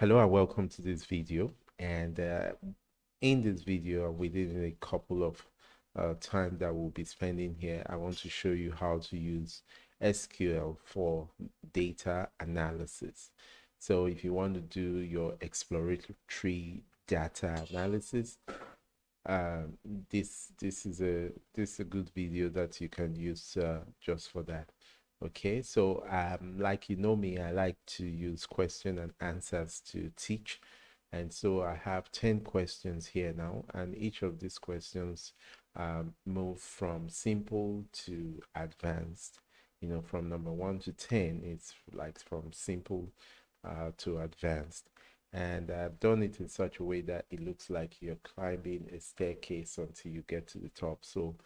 Hello and welcome to this video. And uh, in this video, within a couple of uh, time that we'll be spending here, I want to show you how to use SQL for data analysis. So if you want to do your exploratory data analysis, um, this this is a this is a good video that you can use uh, just for that okay so um like you know me i like to use question and answers to teach. And so i have 10 questions here now and each of these questions um, move from simple to advanced. You know from number one to 10 it's like from simple uh, to advanced. And I've done it in such a way that it looks like you're climbing a staircase until you get to the top. So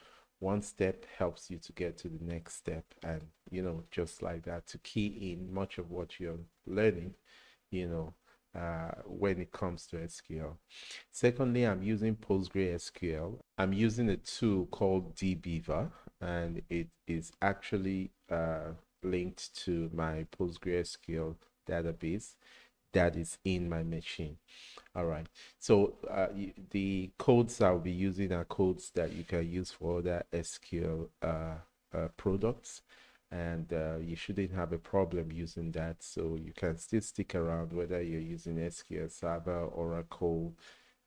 one step helps you to get to the next step and you know just like that to key in much of what you're learning you know uh, when it comes to SQL. Secondly, I'm using PostgreSQL. I'm using a tool called dbeaver and it is actually uh, linked to my PostgreSQL database that is in my machine. All right. So uh, the codes i'll be using are codes that you can use for other sql uh, uh, products. And uh, you shouldn't have a problem using that. So you can still stick around whether you're using sql server oracle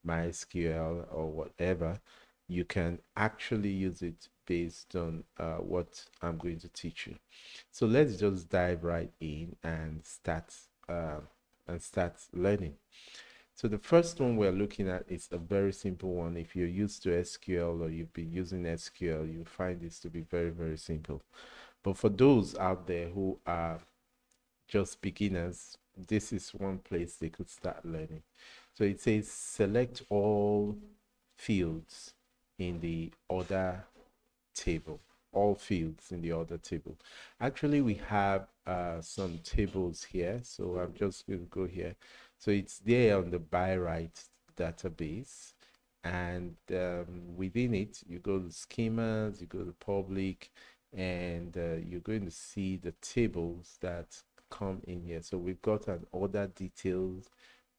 mysql or whatever. You can actually use it based on uh, what i'm going to teach you. So let's just dive right in and start uh, and start learning. So the first one we're looking at is a very simple one. If you're used to SQL or you've been using SQL, you find this to be very, very simple. But for those out there who are just beginners, this is one place they could start learning. So it says select all fields in the order table all fields in the order table. Actually, we have uh, some tables here. So I'm just going to go here. So it's there on the by-right database. And um, within it, you go to schemas, you go to public, and uh, you're going to see the tables that come in here. So we've got an order details,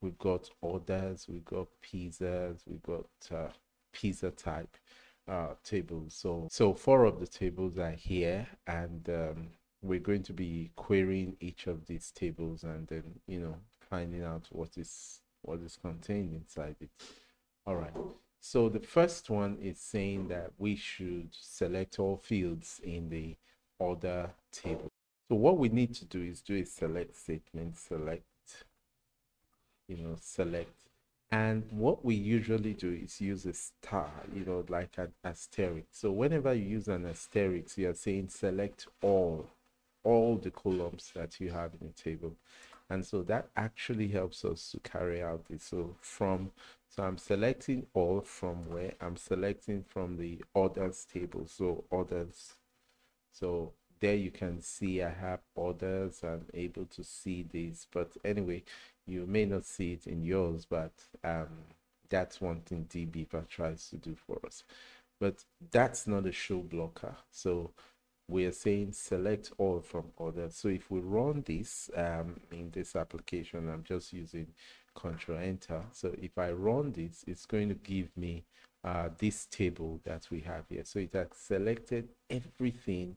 we've got orders, we've got pizzas, we've got uh, pizza type uh, tables. So, so four of the tables are here and um, we're going to be querying each of these tables and then, you know, finding out what is what is contained inside it. All right. So the first one is saying that we should select all fields in the order table. So what we need to do is do a select statement, select, you know, select and what we usually do is use a star, you know, like an asterisk. So whenever you use an asterisk, you are saying select all, all the columns that you have in the table. And so that actually helps us to carry out this. So from, so I'm selecting all from where I'm selecting from the orders table. So orders. So there you can see I have orders. I'm able to see these. But anyway, you may not see it in yours, but um, that's one thing dbeaver tries to do for us. But that's not a show blocker. So we are saying select all from order. So if we run this um, in this application, I'm just using Control Enter. So if I run this, it's going to give me uh, this table that we have here. So it has selected everything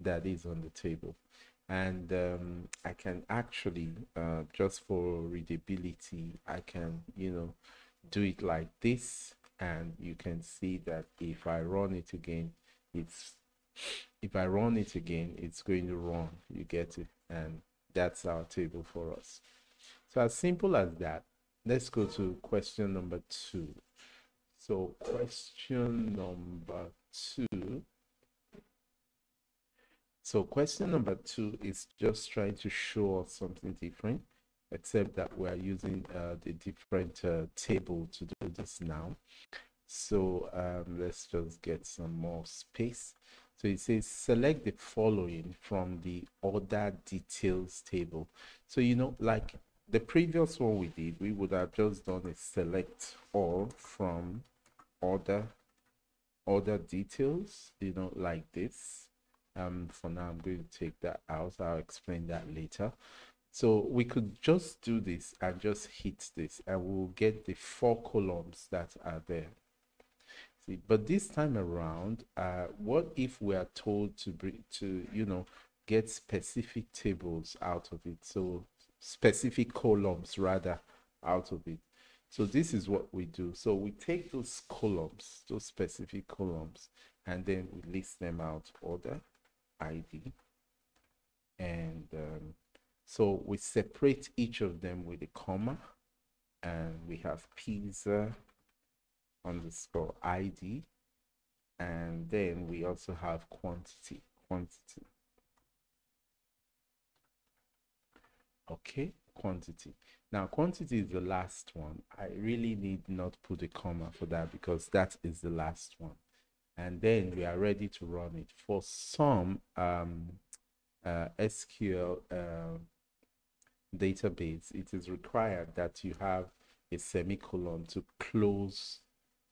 that is on the table and um, I can actually uh, just for readability I can you know do it like this. And you can see that if I run it again it's if I run it again it's going to run. You get it? And that's our table for us. So as simple as that let's go to question number two. So question number two so question number two is just trying to show us something different, except that we're using uh, the different uh, table to do this now. So um, let's just get some more space. So it says select the following from the order details table. So, you know, like the previous one we did, we would have just done a select all from order order details, you know, like this um for now i'm going to take that out i'll explain that later So we could just do this and just hit this and we'll get the four columns that are there. See, but this time around, uh, what if we are told to bring to, you know, get specific tables out of it? So specific columns rather out of it. So this is what we do. So we take those columns, those specific columns, and then we list them out order, ID, and um, so we separate each of them with a comma, and we have pizza underscore ID, and then we also have quantity, quantity. Okay, quantity. Now, quantity is the last one. I really need not put a comma for that because that is the last one. And then we are ready to run it. For some um, uh, SQL uh, database, it is required that you have a semicolon to close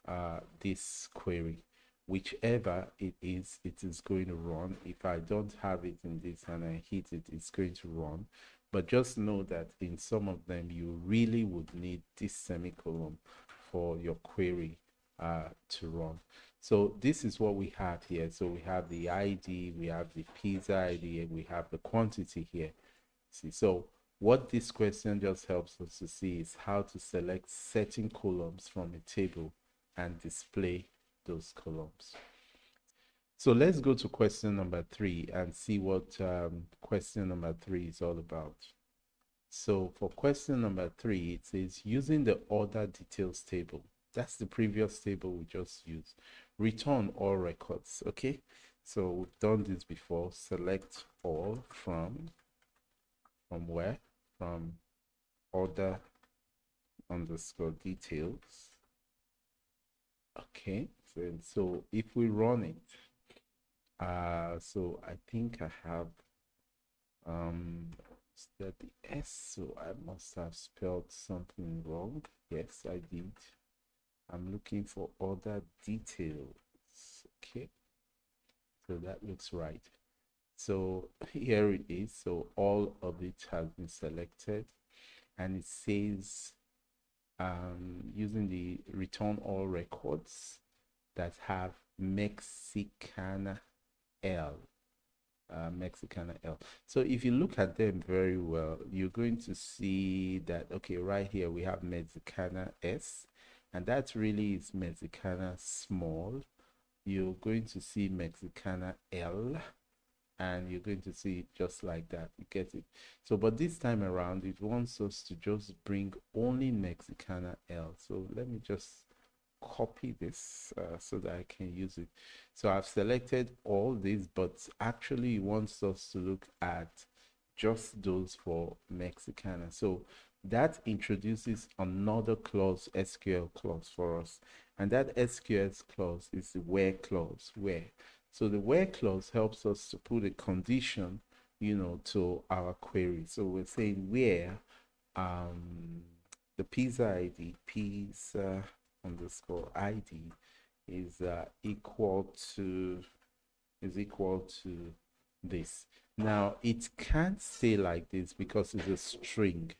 uh, this query. Whichever it is, it is going to run. If I don't have it in this and I hit it, it's going to run but just know that in some of them you really would need this semicolon for your query uh, to run so this is what we have here so we have the id we have the pizza id and we have the quantity here see so what this question just helps us to see is how to select certain columns from a table and display those columns so let's go to question number three and see what um, question number three is all about. So for question number three, it says using the order details table. That's the previous table we just used. Return all records. Okay. So we've done this before. Select all from from where? From order underscore details. Okay. So, so if we run it, uh so i think i have um that the s so i must have spelled something wrong yes i did i'm looking for other details okay? So that looks right. So here it is. So all of it has been selected and it says um using the return all records that have mexicana L, uh, Mexicana L. So if you look at them very well, you're going to see that, okay, right here we have Mexicana S, and that really is Mexicana small. You're going to see Mexicana L, and you're going to see it just like that. You get it? So, but this time around, it wants us to just bring only Mexicana L. So let me just copy this uh, so that I can use it. So I've selected all these, but actually it wants us to look at just those for Mexicana. So that introduces another clause, SQL clause for us. And that SQL clause is the where clause, where. So the where clause helps us to put a condition, you know, to our query. So we're saying where um, the pizza ID, pizza underscore id is uh, equal to is equal to this now it can't stay like this because it's a string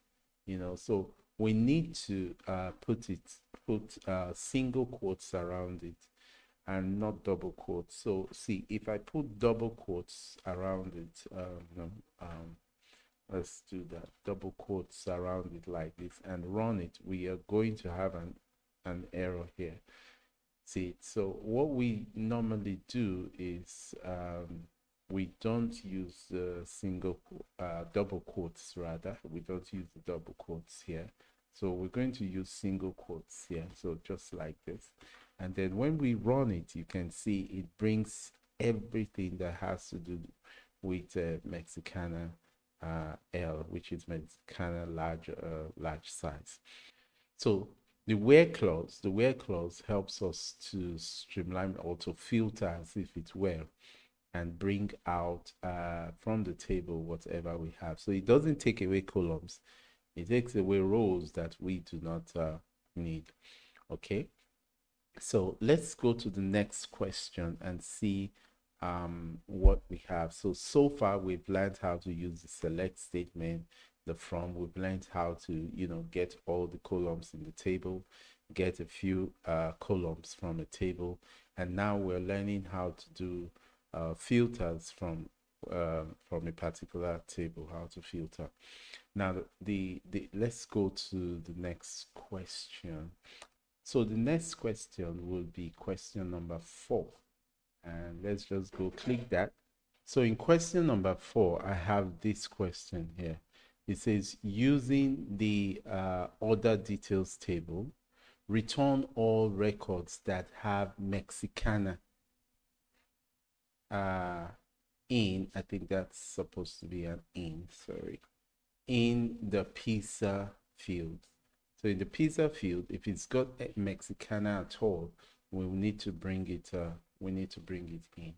you know so we need to uh, put it put uh, single quotes around it and not double quotes so see if i put double quotes around it um, um, let's do that double quotes around it like this and run it we are going to have an an error here. See, so what we normally do is um, we don't use the single uh, double quotes rather. We don't use the double quotes here. So we're going to use single quotes here so just like this. And then when we run it you can see it brings everything that has to do with uh, Mexicana uh, L which is Mexicana large uh, large size. So the where clause, the where clause helps us to streamline or to filter as if it were and bring out uh, from the table whatever we have. So it doesn't take away columns. It takes away rows that we do not uh, need. Okay. So let's go to the next question and see um, what we have. So, so far we've learned how to use the select statement, the from. We've learned how to, you know, get all the columns in the table, get a few uh, columns from a table, and now we're learning how to do uh, filters from uh, from a particular table, how to filter. Now, the, the let's go to the next question. So the next question will be question number four. And let's just go click that. So in question number four, I have this question here. It says using the uh, order details table, return all records that have Mexicana uh, in, I think that's supposed to be an in, sorry, in the pizza field. So in the pizza field, if it's got a Mexicana at all, we need to bring it, uh, we need to bring it in.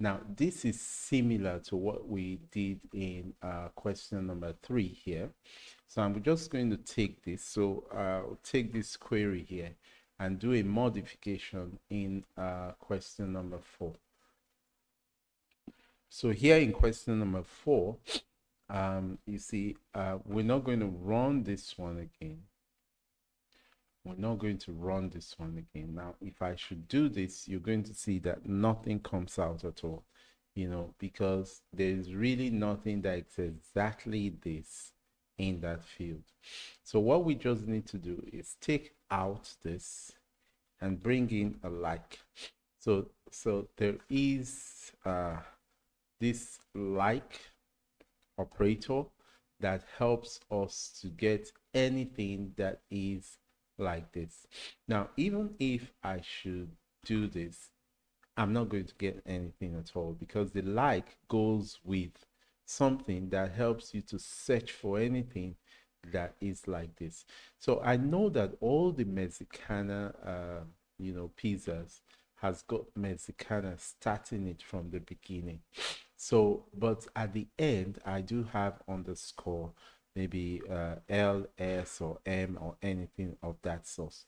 Now, this is similar to what we did in uh, question number three here. So I'm just going to take this. So I'll take this query here and do a modification in uh, question number four. So here in question number four, um, you see, uh, we're not going to run this one again. We're not going to run this one again. Now, if I should do this, you're going to see that nothing comes out at all, you know, because there's really nothing that's exactly this in that field. So what we just need to do is take out this and bring in a like. So, so there is, uh, this like operator that helps us to get anything that is like this. Now, even if I should do this, I'm not going to get anything at all because the like goes with something that helps you to search for anything that is like this. So I know that all the Mexicana, uh, you know, pizzas has got Mexicana starting it from the beginning. So, but at the end, I do have underscore, maybe uh, L, S, or M, or anything of that source.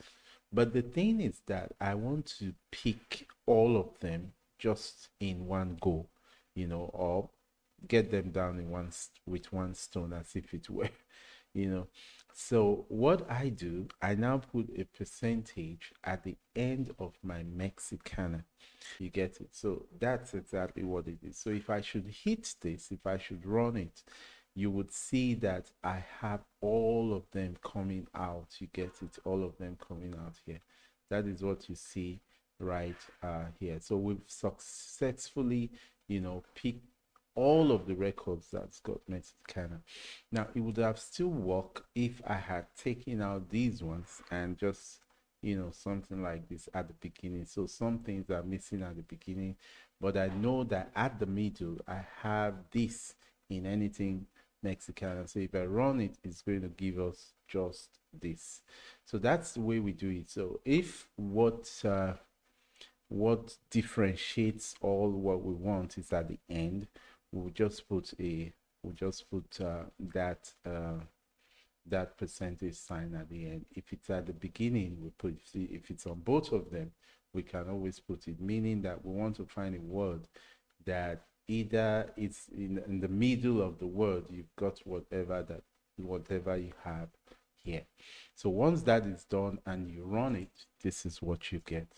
But the thing is that I want to pick all of them just in one go, you know, or get them down in one with one stone as if it were, you know. So what I do, I now put a percentage at the end of my Mexicana. You get it? So that's exactly what it is. So if I should hit this, if I should run it, you would see that I have all of them coming out. You get it? All of them coming out here. That is what you see right uh, here. So we've successfully, you know, picked all of the records that's got Mexicana. Now, it would have still worked if I had taken out these ones and just, you know, something like this at the beginning. So some things are missing at the beginning, but I know that at the middle, I have this in anything Mexicana. So if I run it, it's going to give us just this. So that's the way we do it. So if what uh, what differentiates all what we want is at the end, we'll just put a we'll just put uh, that uh, that percentage sign at the end. If it's at the beginning, we put if it's on both of them, we can always put it, meaning that we want to find a word that either it's in, in the middle of the word, you've got whatever that whatever you have here. So once that is done and you run it, this is what you get.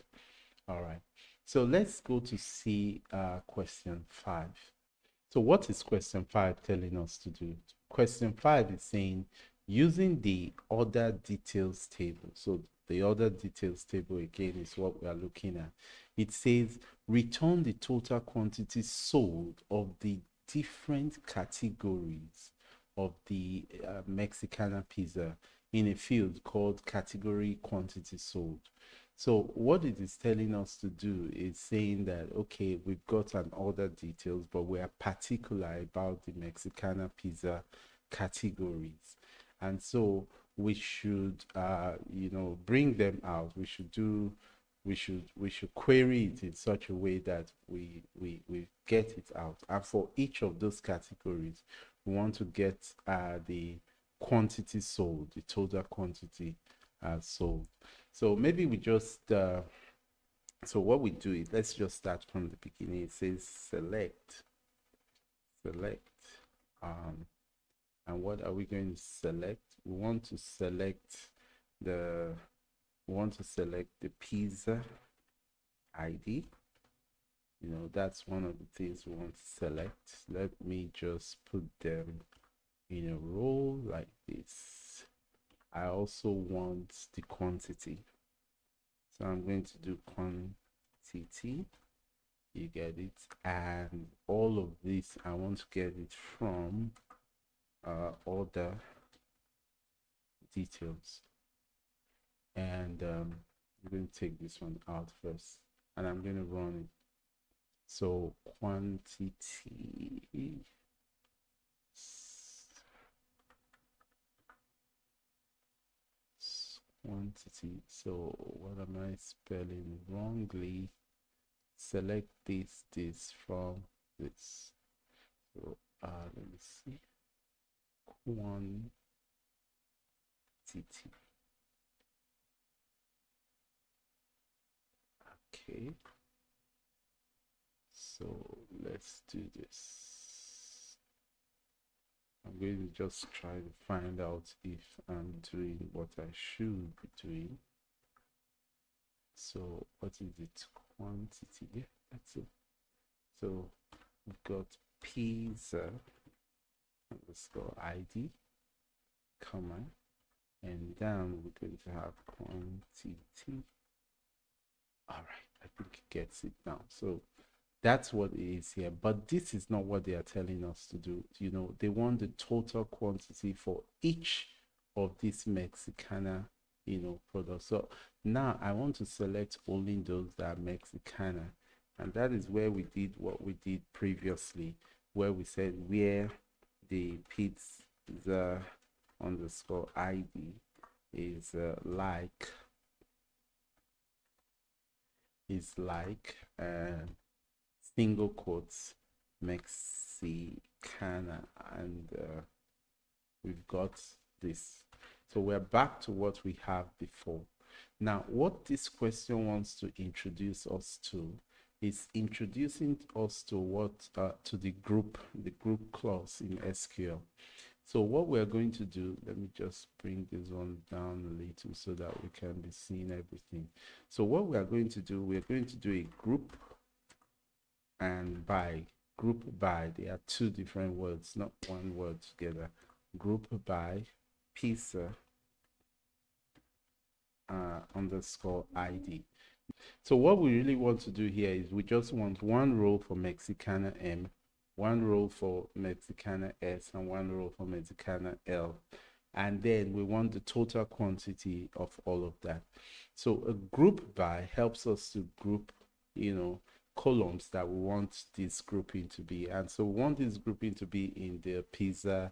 All right. So let's go to see uh, question five. So what is question five telling us to do? Question five is saying using the order details table. So the order details table again is what we are looking at. It says return the total quantity sold of the different categories of the uh, Mexicana pizza in a field called category quantity sold. So what it is telling us to do is saying that, okay, we've got an order details, but we are particular about the Mexicana pizza categories. And so we should, uh, you know, bring them out. We should do, we should, we should query it in such a way that we, we, we get it out. And for each of those categories, we want to get uh, the quantity sold, the total quantity uh, sold. So maybe we just, uh, so what we do is, let's just start from the beginning. It says select, select, um, and what are we going to select we want to select the we want to select the pizza id you know that's one of the things we want to select let me just put them in a row like this i also want the quantity. So i'm going to do quantity. You get it. And all of this i want to get it from uh order details. And um, i'm going to take this one out first. And i'm going to run it. So quantity quantity. So what am i spelling wrongly? Select this this from this. So uh let me see. Quantity. Okay. So let's do this i'm going to just try to find out if i'm doing what i should be doing. So what is it? Quantity. Yeah that's it. So we've got pizza. Underscore id comma and then we're going to have quantity. All right i think it gets it now. So that's what it is here. But this is not what they are telling us to do. You know they want the total quantity for each of these mexicana you know products. So now i want to select only those that are mexicana. And that is where we did what we did previously where we said where the pizza underscore id is uh, like is like uh, single quotes Mexicana and uh, we've got this. So we're back to what we have before. Now what this question wants to introduce us to is introducing us to what uh, to the group the group clause in SQL so what we're going to do let me just bring this one down a little so that we can be seeing everything. So what we are going to do we're going to do a group and by group by they are two different words not one word together. Group by pizza uh, underscore id so what we really want to do here is we just want one row for mexicana m one row for mexicana s and one row for mexicana l. And then we want the total quantity of all of that. So a group by helps us to group you know columns that we want this grouping to be. And so we want this grouping to be in the pizza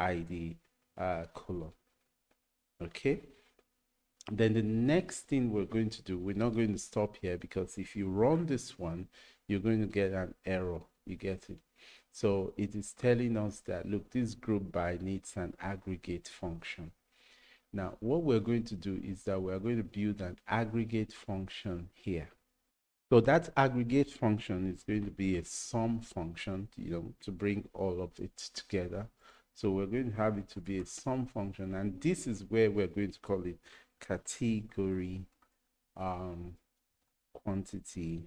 ID uh, column. Okay. Then the next thing we're going to do, we're not going to stop here because if you run this one, you're going to get an error. You get it. So it is telling us that, look, this group by needs an aggregate function. Now, what we're going to do is that we're going to build an aggregate function here. So that aggregate function is going to be a sum function, you know, to bring all of it together. So we're going to have it to be a sum function, and this is where we're going to call it category um, quantity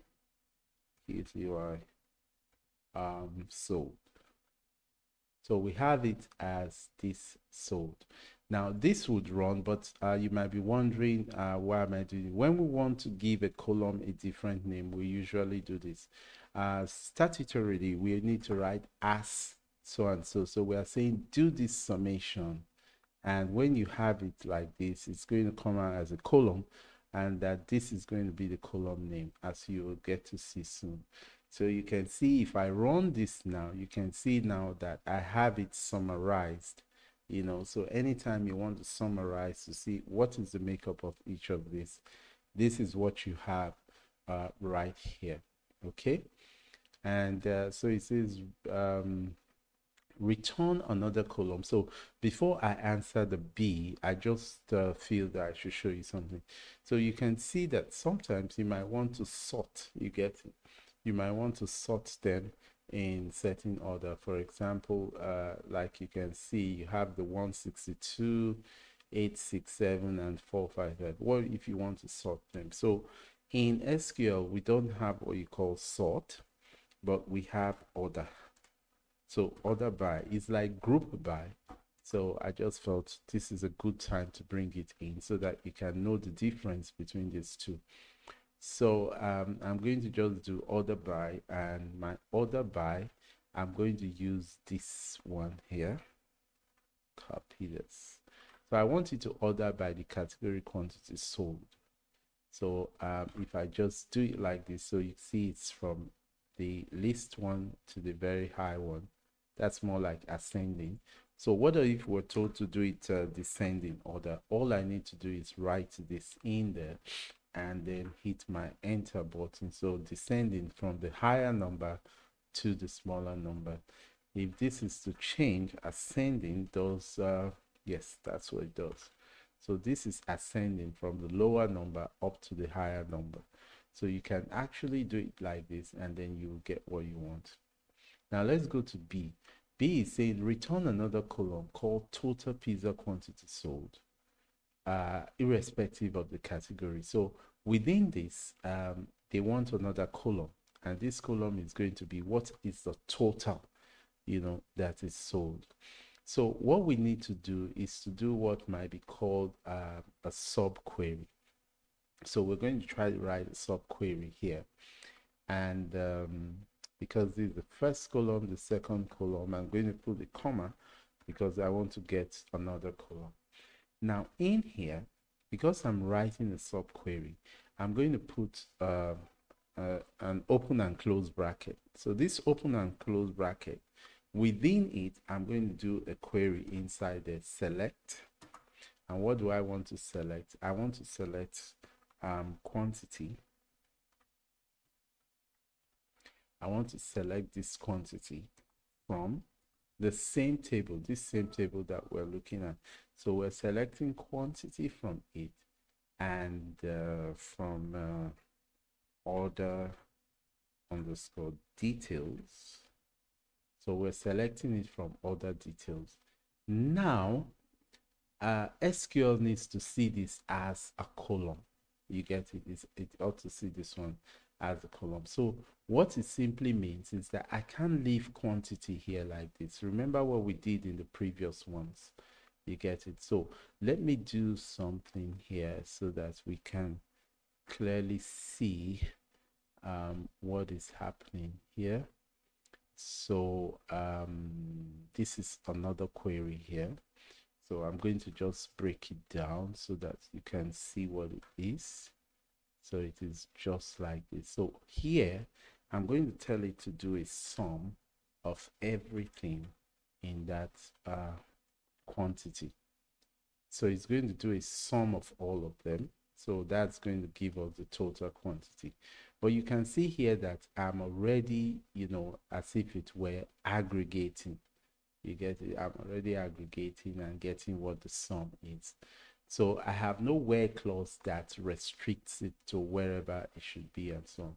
KTY um, sold. So we have it as this sold. Now this would run, but uh, you might be wondering uh, why am I doing it? When we want to give a column a different name, we usually do this. Uh, statutorily, we need to write as so and so. So we are saying do this summation. And when you have it like this, it's going to come out as a column and that this is going to be the column name as you will get to see soon. So you can see if I run this now, you can see now that I have it summarized you know so anytime you want to summarize to see what is the makeup of each of these this is what you have uh, right here okay? And uh, so it says um, return another column. So before i answer the b i just uh, feel that i should show you something. So you can see that sometimes you might want to sort you get you might want to sort them ascending order. For example, uh, like you can see, you have the 162, 867, and 455. What if you want to sort them? So in SQL, we don't have what you call sort, but we have order. So order by is like group by. So I just felt this is a good time to bring it in so that you can know the difference between these two. So um, I'm going to just do order by and my order by, I'm going to use this one here. Copy this. So I want you to order by the category quantity sold. So um, if I just do it like this, so you see it's from the least one to the very high one. That's more like ascending. So what if we're told to do it uh, descending order? All I need to do is write this in there and then hit my enter button. So descending from the higher number to the smaller number. If this is to change ascending does uh, yes that's what it does. So this is ascending from the lower number up to the higher number. So you can actually do it like this and then you get what you want. Now let's go to b. B is saying return another column called total pizza quantity sold uh, irrespective of the category. So within this, um, they want another column, and this column is going to be what is the total, you know, that is sold. So what we need to do is to do what might be called uh, a subquery. So we're going to try to write a subquery here. And um, because this is the first column, the second column, I'm going to put the comma because I want to get another column. Now in here, because I'm writing a subquery, I'm going to put uh, uh, an open and close bracket. So this open and close bracket, within it, I'm going to do a query inside the select. And what do I want to select? I want to select um, quantity. I want to select this quantity from the same table, this same table that we're looking at. So we're selecting quantity from it and uh, from uh, order underscore details. So we're selecting it from order details. Now, uh, SQL needs to see this as a column. You get it? It's, it ought to see this one as a column. So what it simply means is that I can't leave quantity here like this. Remember what we did in the previous ones you get it. So let me do something here so that we can clearly see um, what is happening here. So um, this is another query here. So I'm going to just break it down so that you can see what it is. So it is just like this. So here I'm going to tell it to do a sum of everything in that uh, quantity. So it's going to do a sum of all of them. So that's going to give us the total quantity. But you can see here that I'm already, you know, as if it were aggregating. You get it? I'm already aggregating and getting what the sum is. So I have no where clause that restricts it to wherever it should be and so on.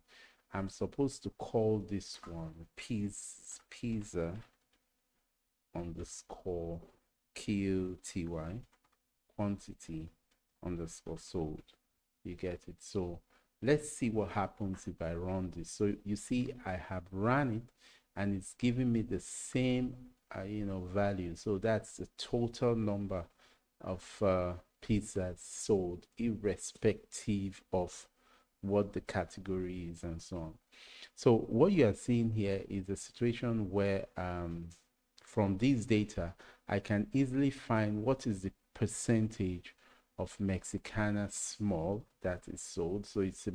I'm supposed to call this one pizza, pizza underscore QTY quantity underscore sold. You get it? So let's see what happens if I run this. So you see I have run it and it's giving me the same uh, you know value. So that's the total number of uh, pizzas sold irrespective of what the category is and so on. So what you are seeing here is a situation where um, from these data, I can easily find what is the percentage of Mexicana small that is sold. So it's a,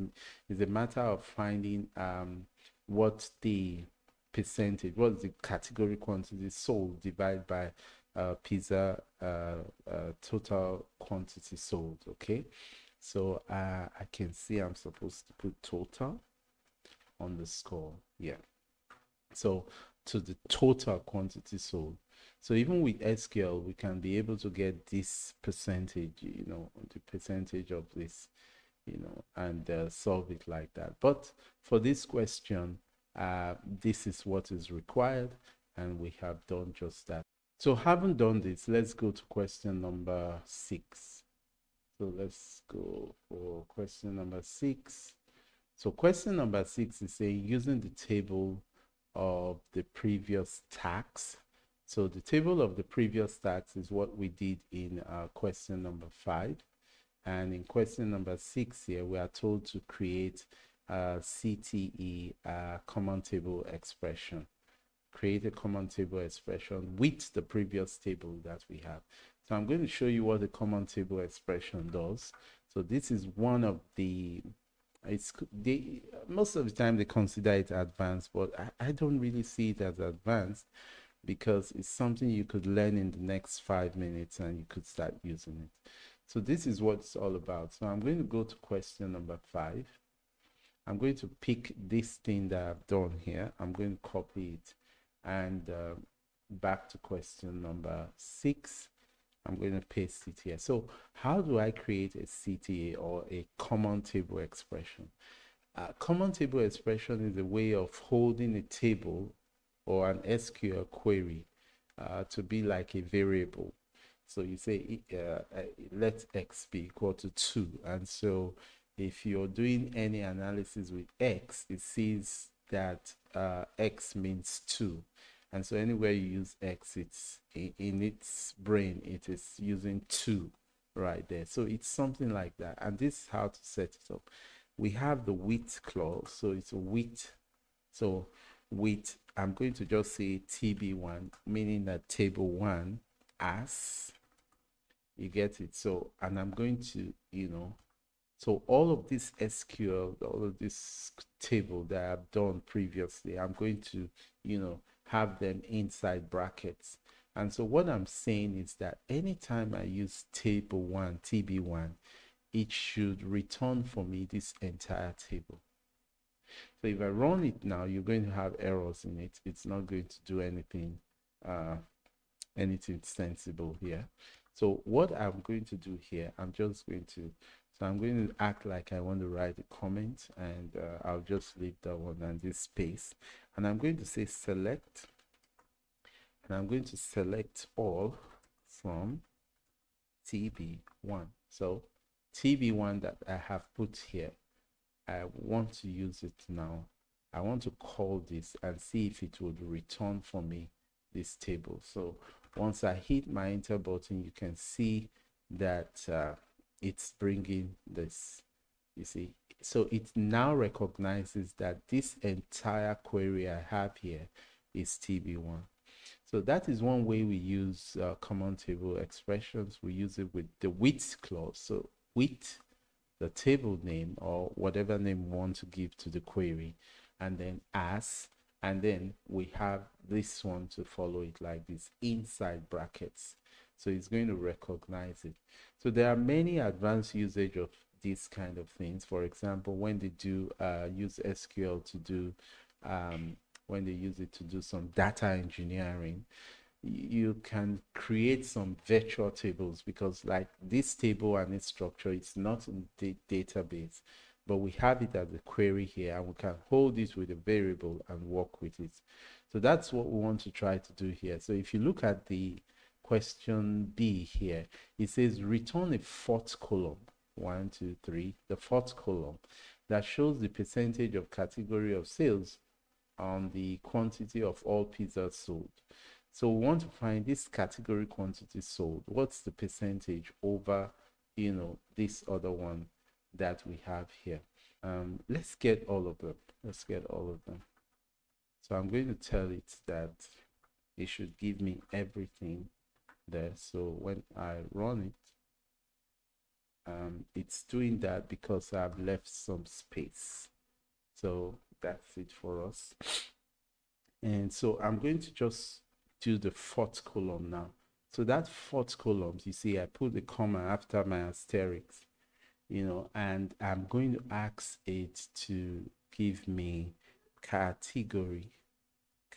it's a matter of finding um, what the percentage, what the category quantity sold divided by uh, pizza uh, uh, total quantity sold. Okay, so uh, I can see I'm supposed to put total underscore. Yeah. So to the total quantity sold. So even with SQL, we can be able to get this percentage, you know, the percentage of this, you know, and uh, solve it like that. But for this question, uh, this is what is required and we have done just that. So having done this let's go to question number six. So let's go for question number six. So question number six is saying using the table of the previous tax so the table of the previous tax is what we did in uh, question number five and in question number six here we are told to create a CTE uh, common table expression create a common table expression with the previous table that we have. So I'm going to show you what the common table expression does. So this is one of the it's they most of the time they consider it advanced, but I, I don't really see it as advanced because it's something you could learn in the next five minutes and you could start using it. So this is what it's all about. So I'm going to go to question number five. I'm going to pick this thing that I've done here. I'm going to copy it and uh, back to question number six I'm going to paste it here. So how do I create a CTE or a common table expression? A common table expression is a way of holding a table or an SQL query uh, to be like a variable. So you say uh, uh, let x be equal to 2. And so if you're doing any analysis with x, it sees that uh, x means 2 and so anywhere you use x it's in its brain it is using 2 right there. So it's something like that. And this is how to set it up. We have the with clause. So it's a with so with i'm going to just say tb1 meaning that table 1 as you get it so and i'm going to you know so all of this SQL, all of this table that I've done previously, I'm going to, you know, have them inside brackets. And so what I'm saying is that anytime I use table one, TB1, it should return for me this entire table. If I run it now, you're going to have errors in it. It's not going to do anything, uh, anything sensible here. So what I'm going to do here, I'm just going to so I'm going to act like I want to write a comment and uh, I'll just leave that one and this space. And I'm going to say select and I'm going to select all from TB1. So TB1 that I have put here, I want to use it now. I want to call this and see if it would return for me this table. So once I hit my enter button, you can see that uh, it's bringing this you see so it now recognizes that this entire query i have here is tb1 so that is one way we use uh, common table expressions we use it with the with clause so with the table name or whatever name we want to give to the query and then as and then we have this one to follow it like this inside brackets. So it's going to recognize it. So there are many advanced usage of these kind of things. For example when they do uh, use sql to do um, when they use it to do some data engineering you can create some virtual tables because like this table and its structure it's not in the database but we have it as a query here and we can hold it with a variable and work with it so that's what we want to try to do here so if you look at the question B here. It says return a fourth column. One, two, three. The fourth column that shows the percentage of category of sales on the quantity of all pizzas sold. So we want to find this category quantity sold. What's the percentage over, you know, this other one that we have here? Um, let's get all of them. Let's get all of them. So I'm going to tell it that it should give me everything there so when I run it um, it's doing that because I've left some space so that's it for us and so I'm going to just do the fourth column now. So that fourth column you see I put the comma after my asterisk you know and I'm going to ask it to give me category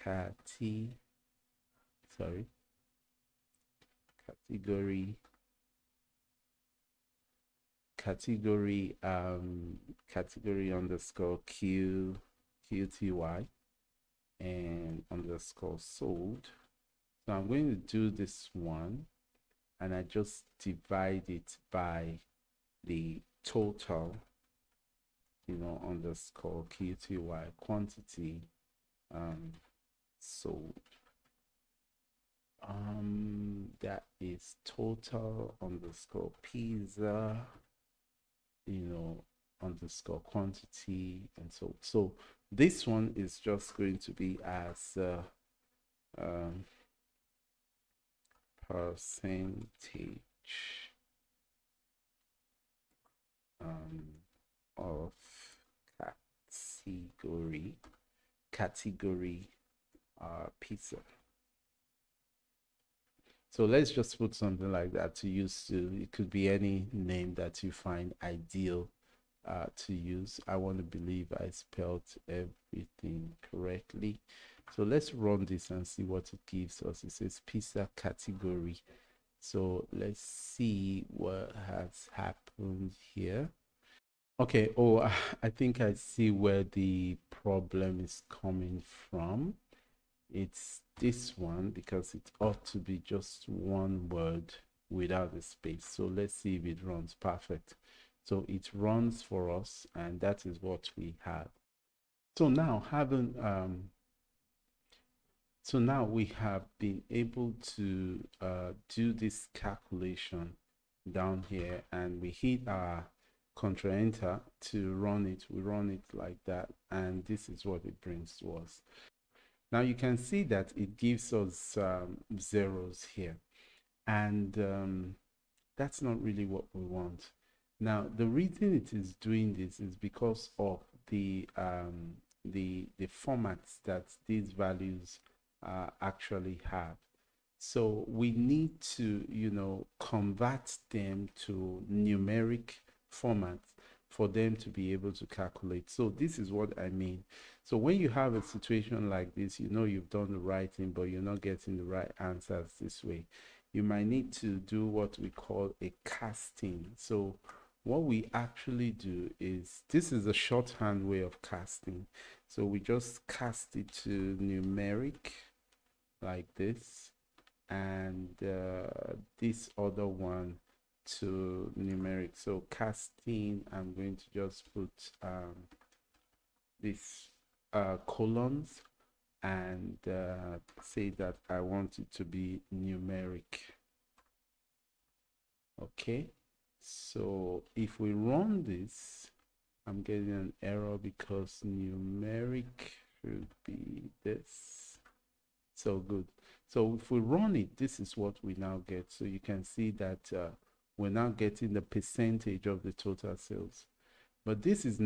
cat sorry category category um category underscore q qty and underscore sold so i'm going to do this one and i just divide it by the total you know underscore qty quantity um sold um that is total underscore pizza you know underscore quantity and so so this one is just going to be as uh, um, percentage um, of category category uh, pizza so let's just put something like that to use to, it could be any name that you find ideal uh, to use. I want to believe I spelled everything correctly. So let's run this and see what it gives us. It says pizza category. So let's see what has happened here. Okay, oh, I think I see where the problem is coming from it's this one because it ought to be just one word without a space so let's see if it runs perfect so it runs for us and that is what we have so now having um so now we have been able to uh, do this calculation down here and we hit our control enter to run it we run it like that and this is what it brings to us now you can see that it gives us um, zeros here and um, that's not really what we want. Now the reason it is doing this is because of the um, the the formats that these values uh, actually have. So we need to you know convert them to numeric formats for them to be able to calculate. So this is what I mean. So when you have a situation like this, you know you've done the right thing, but you're not getting the right answers this way. You might need to do what we call a casting. So what we actually do is, this is a shorthand way of casting. So we just cast it to numeric like this and uh, this other one to numeric. So casting i'm going to just put um, this uh, columns and uh, say that I want it to be numeric. Okay? So if we run this I'm getting an error because numeric should be this so good. So if we run it this is what we now get. So you can see that uh, we're now getting the percentage of the total sales. But this is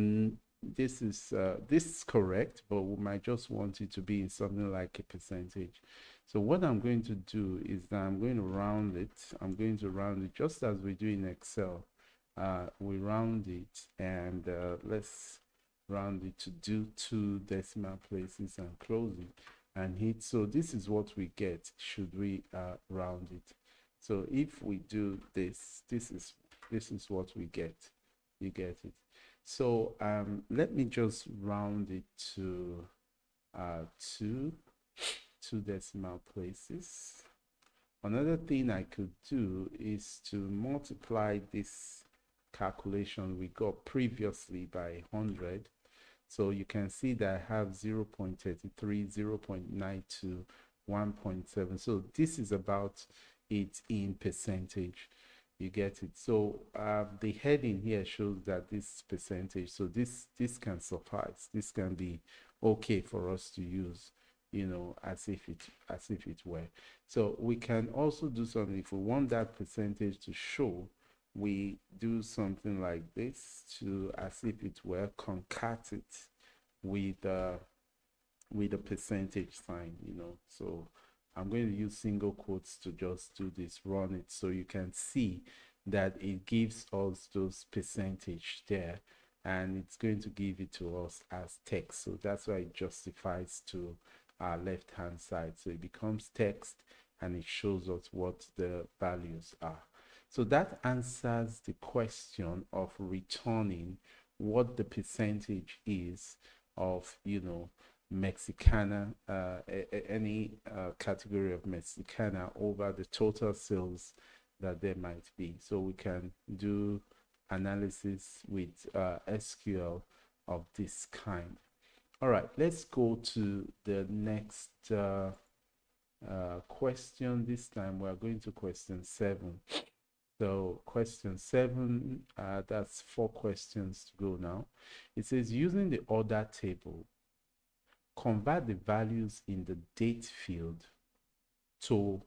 this is uh, this is correct but we might just want it to be in something like a percentage. So what i'm going to do is that i'm going to round it. I'm going to round it just as we do in excel. Uh, we round it and uh, let's round it to do two decimal places and close it and hit so this is what we get should we uh, round it so if we do this this is this is what we get you get it so um, let me just round it to uh, two, two decimal places. Another thing I could do is to multiply this calculation we got previously by 100. So you can see that I have 0 0.33, 0 0.92, 1.7. So this is about it in percentage. You get it. So uh, the heading here shows that this percentage so this this can suffice. This can be okay for us to use you know as if it as if it were. So we can also do something. If we want that percentage to show we do something like this to as if it were concat it with uh with a percentage sign you know so I'm going to use single quotes to just do this, run it so you can see that it gives us those percentage there and it's going to give it to us as text. So that's why it justifies to our left hand side. So it becomes text and it shows us what the values are. So that answers the question of returning what the percentage is of, you know, Mexicana, uh, any uh, category of Mexicana over the total sales that there might be. So we can do analysis with uh, SQL of this kind. All right, let's go to the next uh, uh, question. This time we're going to question seven. So question seven, uh, that's four questions to go now. It says using the order table, convert the values in the date field to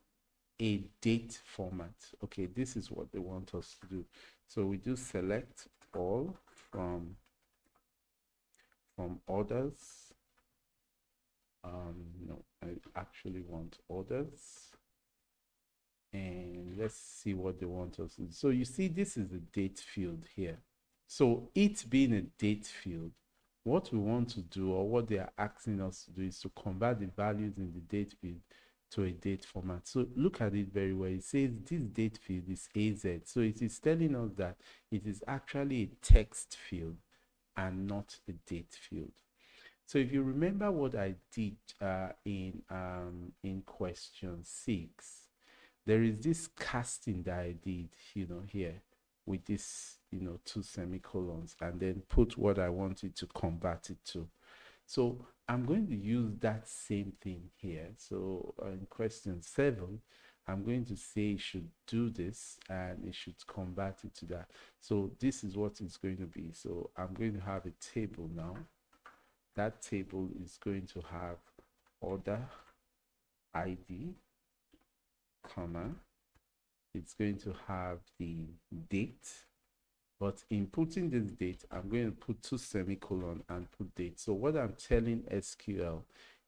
a date format. Okay, this is what they want us to do. So we do select all from from orders. Um, no, I actually want orders. And let's see what they want us to do. So you see, this is the date field here. So it being a date field, what we want to do or what they are asking us to do is to convert the values in the date field to a date format. So look at it very well. It says this date field is AZ. So it is telling us that it is actually a text field and not a date field. So if you remember what I did uh, in um, in question six, there is this casting that I did, you know, here with this, you know, two semicolons and then put what I wanted to convert it to. So I'm going to use that same thing here. So uh, in question seven, I'm going to say it should do this and it should convert it to that. So this is what it's going to be. So I'm going to have a table now. That table is going to have order ID, comma. It's going to have the date. But in putting this date, I'm going to put two semicolon and put date. So what I'm telling SQL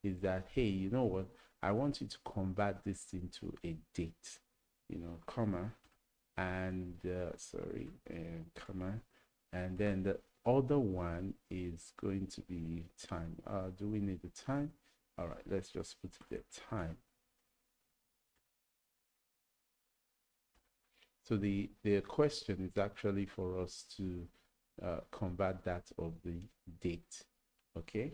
is that, hey, you know what? I want you to convert this into a date, you know, comma, and uh, sorry, uh, comma, and then the other one is going to be time. Uh, do we need the time? All right, let's just put the time. So the, the question is actually for us to uh, convert that of the date, okay?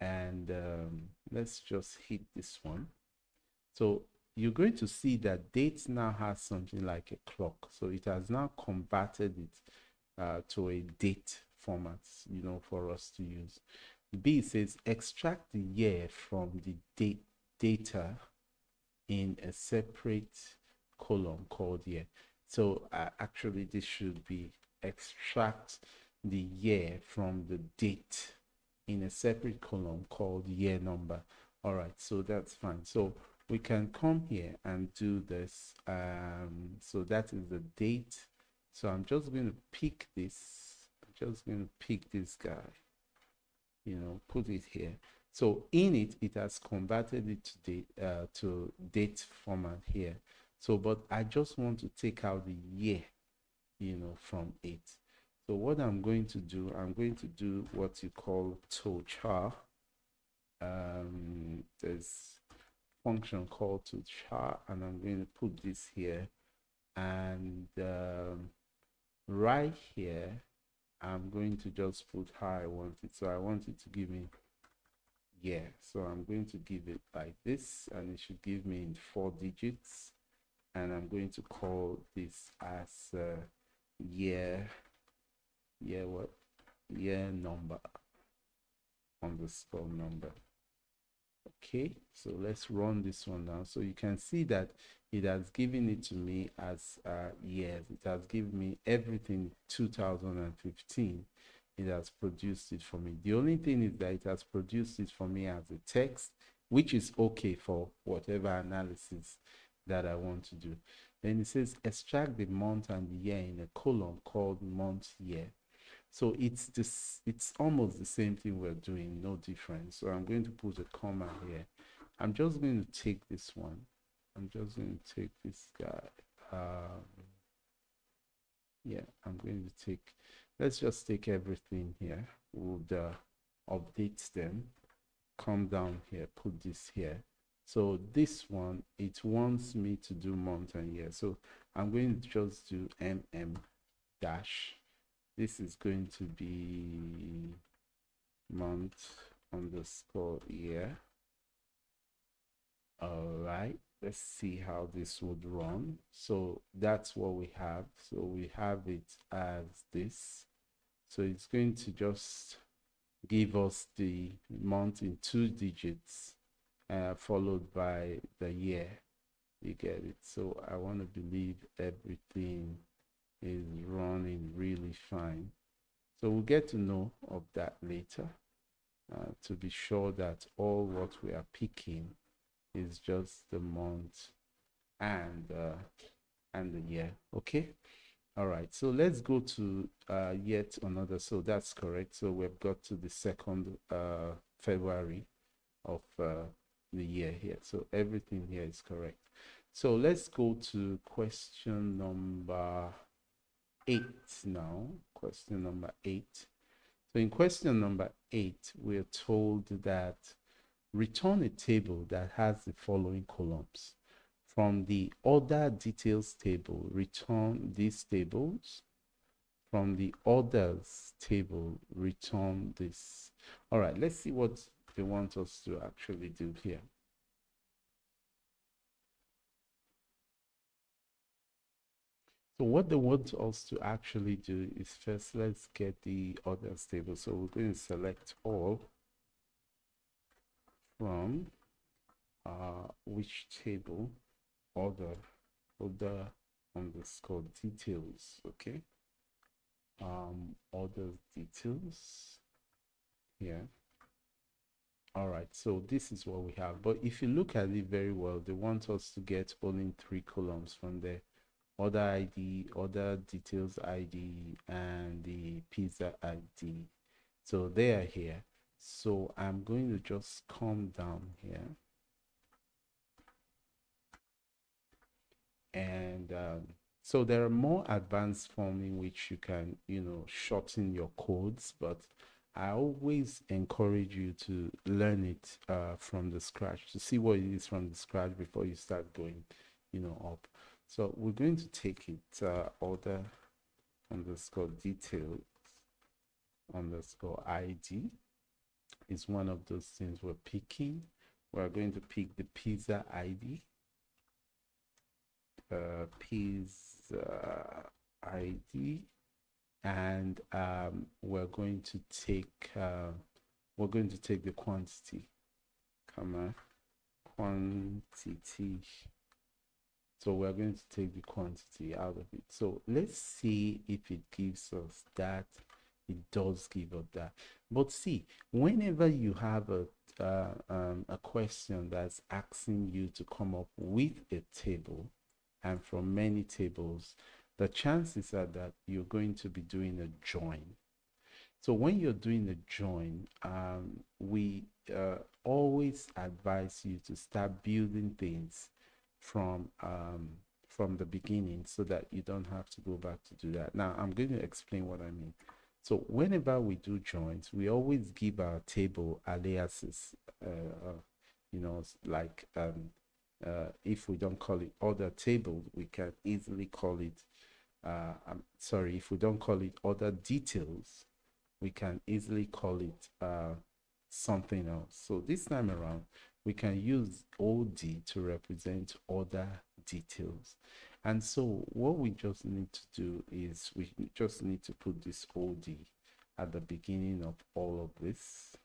and um, let's just hit this one. So you're going to see that date now has something like a clock. So it has now converted it uh, to a date format you know for us to use. B says extract the year from the date data in a separate column called year so uh, actually this should be extract the year from the date in a separate column called year number. All right so that's fine. So we can come here and do this um, so that is the date. So i'm just going to pick this I'm just going to pick this guy you know put it here. So in it it has converted it to uh, to date format here so but i just want to take out the year you know from it so what I'm going to do, I'm going to do what you call tochar. Um, there's function called tochar, and I'm going to put this here. And um, right here, I'm going to just put how I want it. So I want it to give me yeah. So I'm going to give it like this, and it should give me in four digits. And I'm going to call this as uh, year yeah what? Yeah number. Underscore number. Okay so let's run this one now. So you can see that it has given it to me as uh years. It has given me everything 2015 it has produced it for me. The only thing is that it has produced it for me as a text which is okay for whatever analysis that i want to do then it says extract the month and the year in a column called month year so it's this, it's almost the same thing we're doing, no difference. So I'm going to put a comma here. I'm just going to take this one. I'm just going to take this guy. Um, yeah, I'm going to take, let's just take everything here. We'll uh, update them. Come down here, put this here. So this one, it wants me to do month and year. So I'm going to just do mm dash. This is going to be month underscore year all right let's see how this would run. So that's what we have. So we have it as this. So it's going to just give us the month in two digits uh, followed by the year. You get it? So i want to believe everything is running really fine. So we'll get to know of that later uh, to be sure that all what we are picking is just the month and uh, and the year okay? All right so let's go to uh, yet another so that's correct. So we've got to the second uh, february of uh, the year here so everything here is correct so let's go to question number eight now question number eight so in question number eight we're told that return a table that has the following columns. From the order details table, return these tables. From the orders table, return this. All right, let's see what they want us to actually do here. So what they want us to actually do is first, let's get the orders table. So we're going to select all from uh, which table order order underscore details okay um order details here all right so this is what we have. But if you look at it very well they want us to get only three columns from the order id order details id and the pizza id so they are here. So I'm going to just come down here. And um, so there are more advanced form in which you can you know shorten your codes but I always encourage you to learn it uh, from the scratch to see what it is from the scratch before you start going you know up so we're going to take it uh, order underscore details underscore ID is one of those things we're picking. We're going to pick the pizza ID. Uh, pizza ID and um, we're going to take uh, we're going to take the quantity. Comma quantity. So we're going to take the quantity out of it. So let's see if it gives us that. It does give up that. But see whenever you have a uh, um, a question that's asking you to come up with a table and from many tables the chances are that you're going to be doing a join. So when you're doing a join um, we uh, always advise you to start building things from um, from the beginning so that you don't have to go back to do that. Now i'm going to explain what i mean. So whenever we do joins, we always give our table aliases, uh, uh, you know, like um, uh, if we don't call it order table, we can easily call it, uh, I'm sorry, if we don't call it order details, we can easily call it uh, something else. So this time around, we can use OD to represent order details. And so what we just need to do is we just need to put this OD at the beginning of all of this.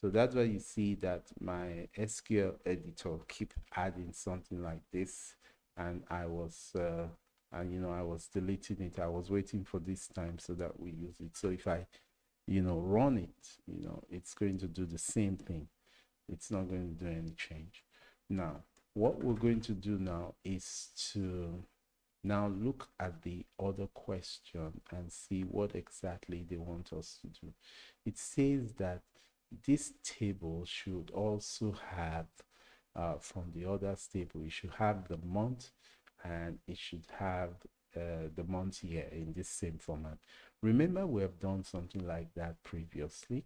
So that's why you see that my SQL editor keep adding something like this. And I was, uh, and you know, I was deleting it. I was waiting for this time so that we use it. So if I, you know, run it, you know, it's going to do the same thing. It's not going to do any change. Now, what we're going to do now is to now look at the other question and see what exactly they want us to do. It says that this table should also have uh, from the other table, it should have the month and it should have uh, the month year in this same format. Remember, we have done something like that previously.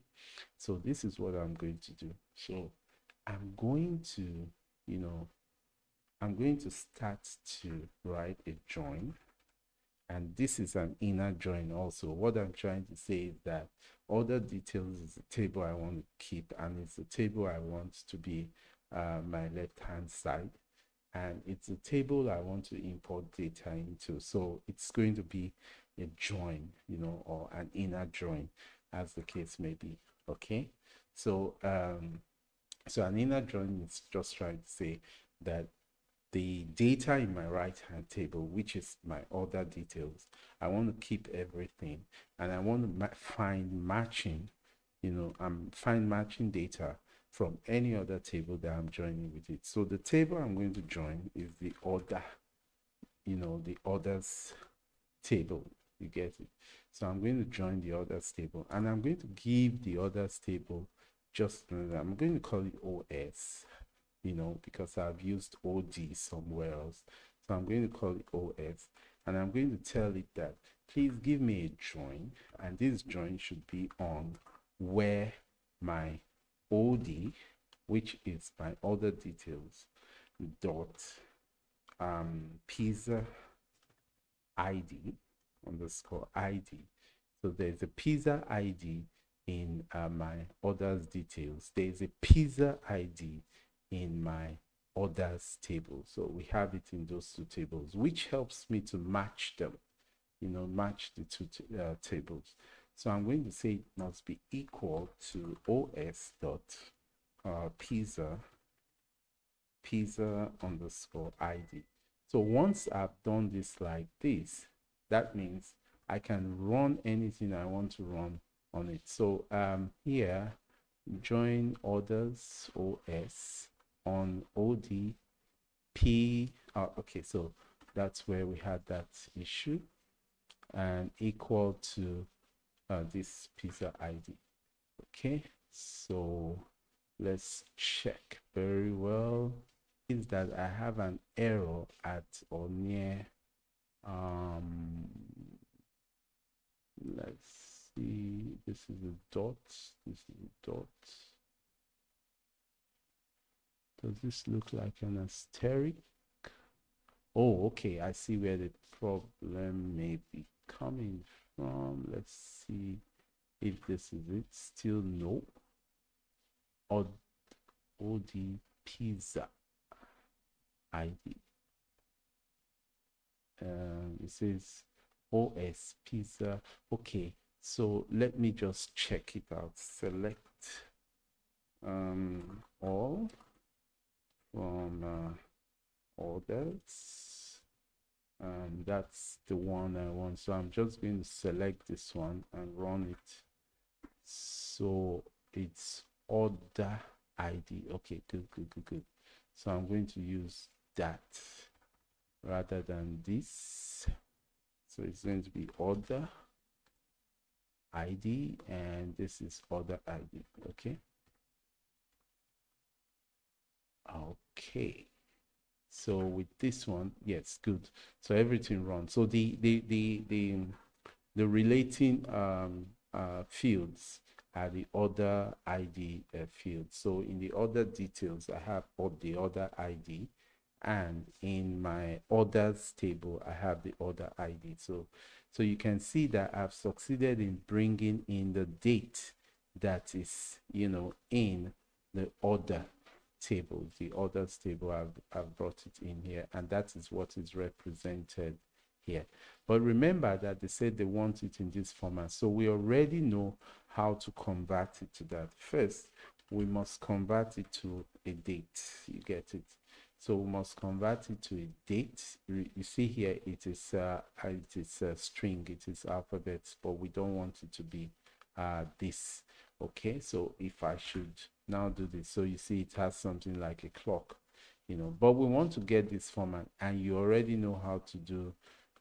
So this is what I'm going to do. So I'm going to you know, I'm going to start to write a join. And this is an inner join also. What I'm trying to say is that order details is the table I want to keep and it's the table I want to be uh, my left hand side and it's a table I want to import data into so it's going to be a join you know or an inner join as the case may be okay so um so an inner join is just trying to say that the data in my right hand table, which is my order details, I want to keep everything and I want to ma find matching, you know, I'm find matching data from any other table that I'm joining with it. So the table I'm going to join is the order, you know, the orders table. You get it. So I'm going to join the orders table and I'm going to give the orders table just I'm going to call it OS, you know, because I've used OD somewhere else. So I'm going to call it OS and I'm going to tell it that please give me a join and this join should be on where my OD, which is my order details, dot um, pizza ID underscore ID. So there's a pizza ID in uh, my orders details. There's a pizza ID in my orders table. So we have it in those two tables, which helps me to match them, you know, match the two uh, tables. So I'm going to say it must be equal to os dot uh, pizza pizza underscore id. So once I've done this like this, that means I can run anything I want to run on it. So um, here, join orders OS on OD P. Oh, okay, so that's where we had that issue and equal to uh, this pizza ID. Okay, so let's check very well. Is that I have an error at or near um let's see this is a dot this is a dot does this look like an asterisk. Oh okay i see where the problem may be coming from. Let's see if this is it. Still no. Od pizza id um, it says os pizza. Okay so let me just check it out. Select um, all from uh, orders and that's the one I want. So I'm just going to select this one and run it. So it's order ID okay good good good good. So I'm going to use that rather than this. So it's going to be order id and this is order id okay okay. So with this one yes good. So everything runs. So the the the the, the relating um uh fields are the order id uh, field so in the order details i have all the order id and in my orders table i have the order id so so you can see that I've succeeded in bringing in the date that is, you know, in the order table, the orders table, I've, I've brought it in here, and that is what is represented here. But remember that they said they want it in this format. So we already know how to convert it to that. First, we must convert it to a date. You get it? So we must convert it to a date. You see here, it is uh, it is a string, it is alphabets, but we don't want it to be uh, this. Okay, so if I should now do this, so you see it has something like a clock, you know, but we want to get this format, and you already know how to do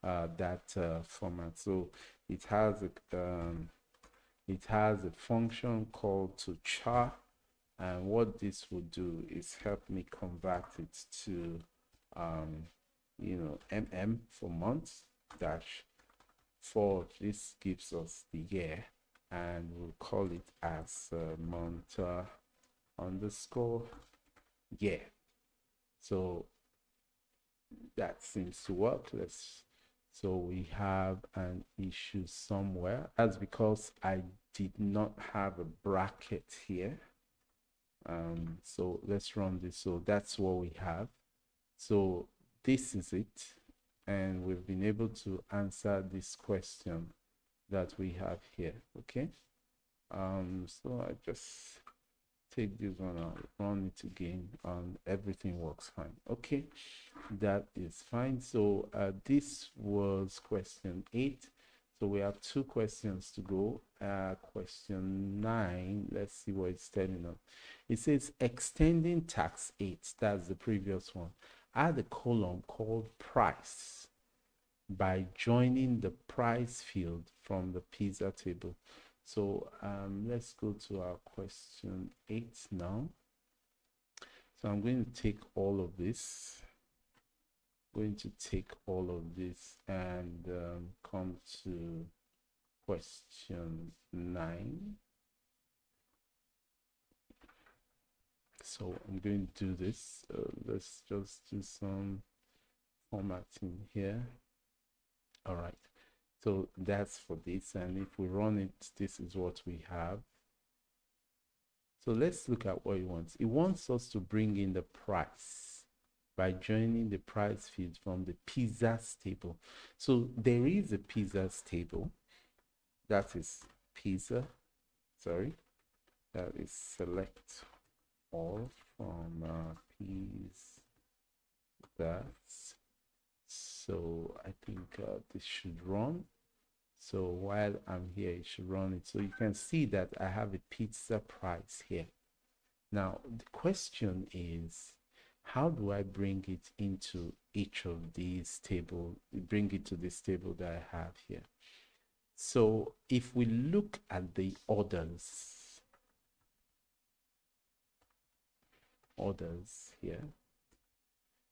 uh, that uh, format. So it has a um, it has a function called to char and what this will do is help me convert it to um, you know mm for months dash for this gives us the year and we'll call it as uh, underscore year so that seems to work. Let's so we have an issue somewhere. That's because i did not have a bracket here. Um so let's run this. So that's what we have. So this is it. And we've been able to answer this question that we have here okay? Um so i just take this one out run it again and everything works fine okay? That is fine. So uh, this was question eight. So we have two questions to go. Uh, question nine let's see what it's telling us. It says extending tax eight that's the previous one add a column called price by joining the price field from the pizza table so um, let's go to our question eight now. So I'm going to take all of this, going to take all of this and um, come to question nine. So I'm going to do this. Uh, let's just do some formatting here. All right. So that's for this. And if we run it, this is what we have. So let's look at what it wants. It wants us to bring in the price by joining the price field from the pizzas table. So there is a pizzas table. That is pizza Sorry. That is select all from uh, PISA. So I think uh, this should run. So while I'm here, it should run it. So you can see that I have a pizza price here. Now, the question is, how do I bring it into each of these table, bring it to this table that I have here? So if we look at the orders, orders here,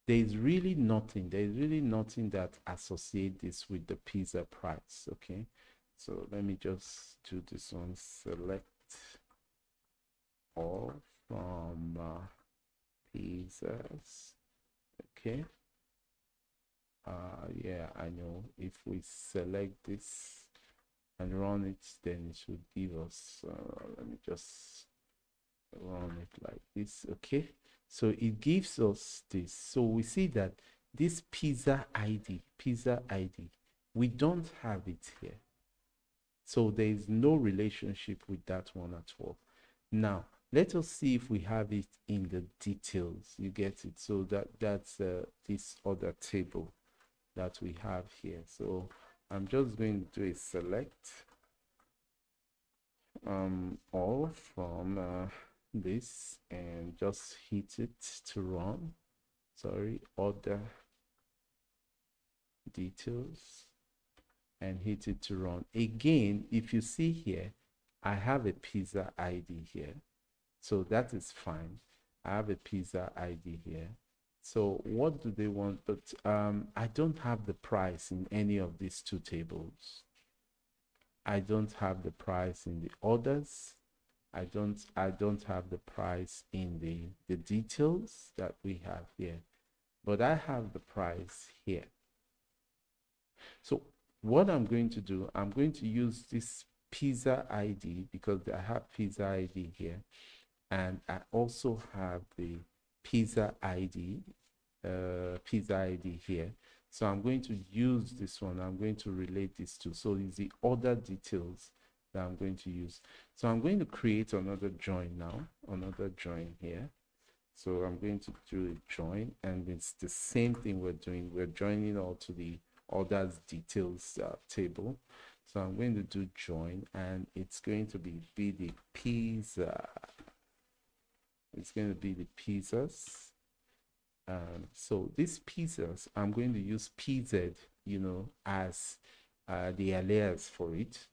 there is really nothing there is really nothing that associate this with the pizza price okay? So let me just do this one select all from uh, pizzas okay? Uh yeah i know. If we select this and run it then it should give us uh, let me just run it like this okay so it gives us this. So we see that this pizza ID, pizza ID, we don't have it here. So there is no relationship with that one at all. Now, let us see if we have it in the details. You get it? So that that's uh, this other table that we have here. So I'm just going to do a select um, all from uh, this and just hit it to run. Sorry order details. And hit it to run. Again if you see here i have a pizza id here. So that is fine. I have a pizza id here. So what do they want? But um i don't have the price in any of these two tables. I don't have the price in the orders I don't I don't have the price in the the details that we have here but I have the price here. So what I'm going to do I'm going to use this pizza ID because I have pizza ID here and I also have the pizza ID uh, pizza ID here. So I'm going to use this one. I'm going to relate this to. So it's the order details that I'm going to use. So I'm going to create another join now, another join here. So I'm going to do a join and it's the same thing we're doing. We're joining all to the orders details uh, table. So I'm going to do join and it's going to be, be the pizza. It's going to be the pizzas. Um, so these pizzas, I'm going to use PZ, you know, as uh, the alias for it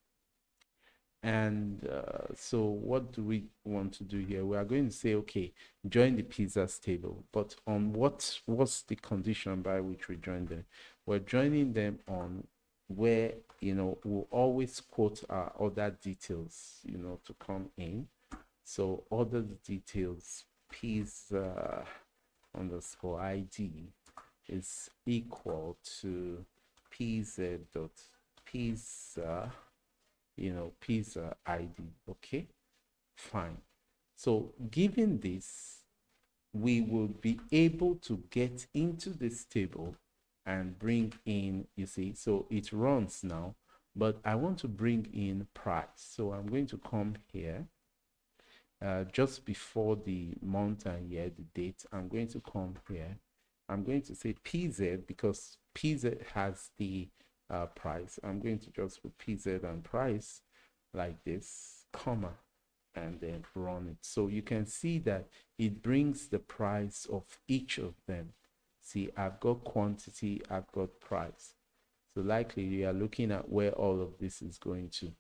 and uh, so what do we want to do here? We are going to say, okay, join the pizzas table, but on what what's the condition by which we join them? We're joining them on where, you know, we'll always quote our other details, you know, to come in. So other details, pizza underscore ID is equal to pz dot pizza you know pizza id okay? Fine. So given this we will be able to get into this table and bring in you see so it runs now but i want to bring in price. So i'm going to come here. Uh, just before the month and year the date i'm going to come here. I'm going to say pz because pz has the uh, price. I'm going to just put pz and price like this comma and then run it. So you can see that it brings the price of each of them. See i've got quantity i've got price. So likely you are looking at where all of this is going to.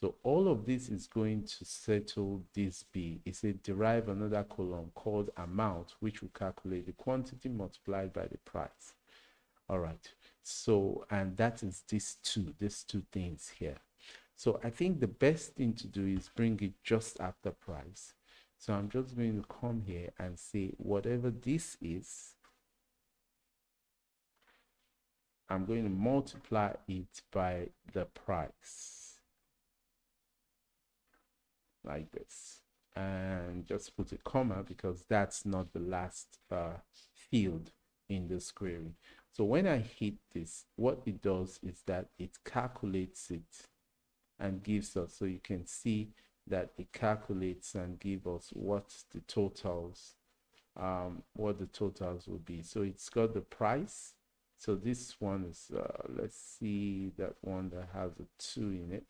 So all of this is going to settle this b it's a derive another column called amount which will calculate the quantity multiplied by the price. All right so and that is these two these two things here so I think the best thing to do is bring it just after price. So I'm just going to come here and say whatever this is, I'm going to multiply it by the price like this and just put a comma because that's not the last uh, field in this query. So when I hit this, what it does is that it calculates it and gives us so you can see that it calculates and give us what the totals um, what the totals will be. So it's got the price. So this one is uh, let's see that one that has a two in it.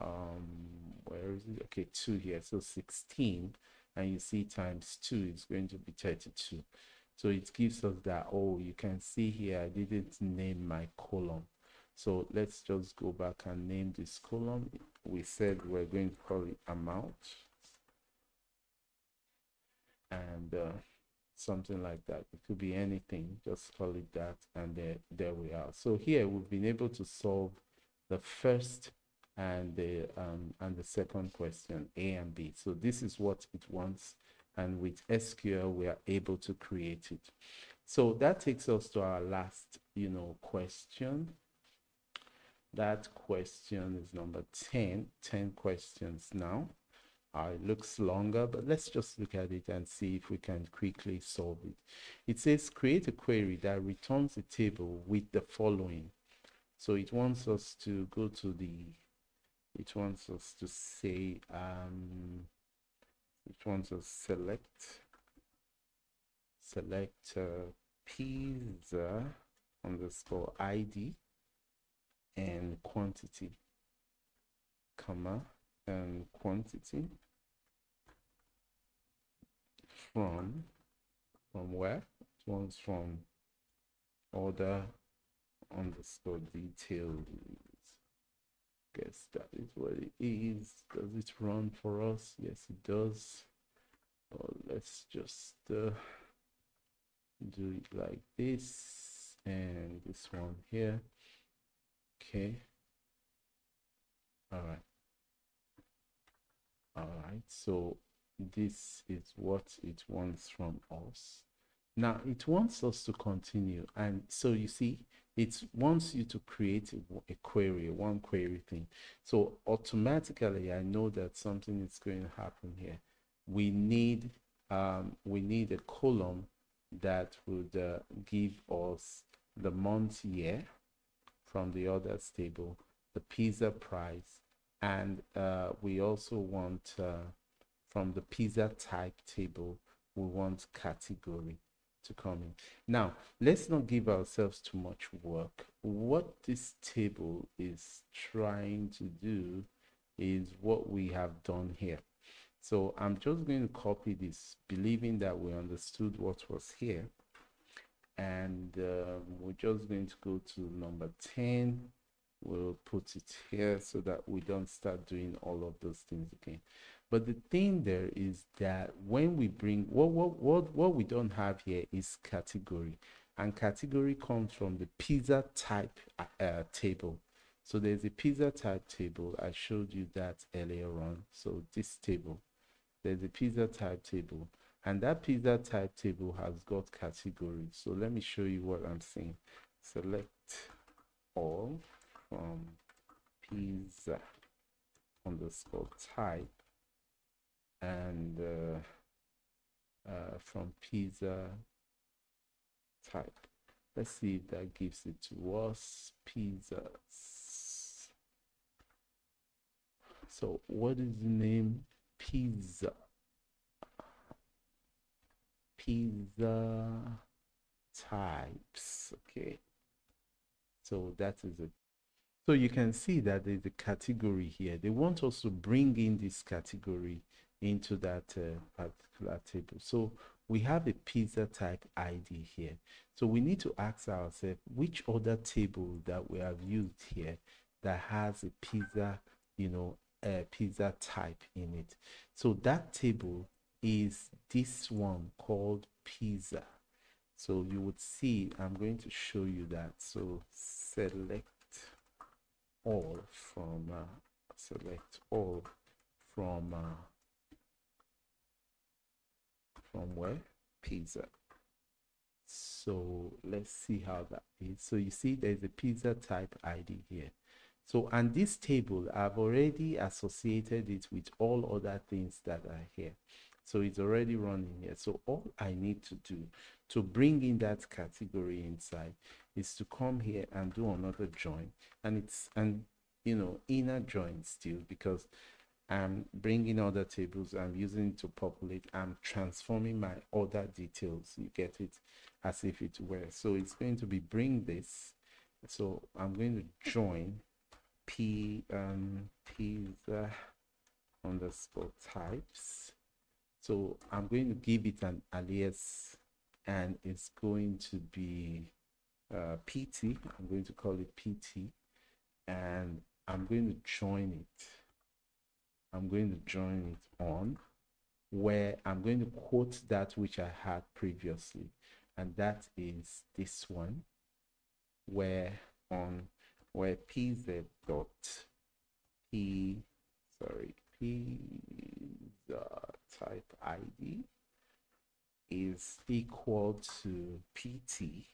Um where is it? Okay two here. So 16 and you see times two is going to be 32 so it gives us that oh you can see here i didn't name my column so let's just go back and name this column. We said we're going to call it amount and uh, something like that. It could be anything, just call it that. And there, there we are. So here we've been able to solve the first and the um, and the second question A and B. So this is what it wants. And with SQL, we are able to create it. So that takes us to our last, you know, question. That question is number 10 10 questions now. Uh, it looks longer but let's just look at it and see if we can quickly solve it. It says create a query that returns a table with the following. So it wants us to go to the it wants us to say um it wants us select? Select uh, pizza underscore id and quantity comma and quantity from from where? It one's from? Order underscore details guess that is what it is does it run for us. Yes it does. Let's just uh, do it like this and this one here. Okay. All right. All right. So this is what it wants from us. Now it wants us to continue. And so you see it wants you to create a, a query one query thing. So automatically i know that something is going to happen here. We need um, we need a column that would uh, give us the month year from the orders table, the pizza price, and uh, we also want uh, from the pizza type table, we want category to come in. Now, let's not give ourselves too much work. What this table is trying to do is what we have done here. So I'm just going to copy this, believing that we understood what was here and uh, we're just going to go to number 10 we'll put it here so that we don't start doing all of those things again but the thing there is that when we bring what what what, what we don't have here is category. And category comes from the pizza type uh, uh, table. So there's a pizza type table. I showed you that earlier on. So this table there's a pizza type table. And that pizza type table has got categories so let me show you what i'm saying. Select all from pizza underscore type and uh, uh, from pizza type. Let's see if that gives it to us. Pizzas. So what is the name pizza? Pizza types okay. So that is it so you can see that there's a category here. They want us to bring in this category into that uh, particular table. So we have a pizza type id here. So we need to ask ourselves which other table that we have used here that has a pizza you know a pizza type in it. So that table is this one called pizza. So you would see i'm going to show you that. So select all from uh, select all from uh, from where? Pizza. So let's see how that is. So you see there's a pizza type id here. So and this table i've already associated it with all other things that are here. So it's already running here. So all i need to do to bring in that category inside is to come here and do another join. And it's and you know inner join still because I'm bringing other tables. I'm using it to populate. I'm transforming my other details. You get it? As if it were. So it's going to be bring this. So I'm going to join p um pizza underscore types. So I'm going to give it an alias and it's going to be uh, PT I'm going to call it PT and I'm going to join it I'm going to join it on where I'm going to quote that which I had previously. And that is this one where on where pz dot p sorry p type id is equal to pt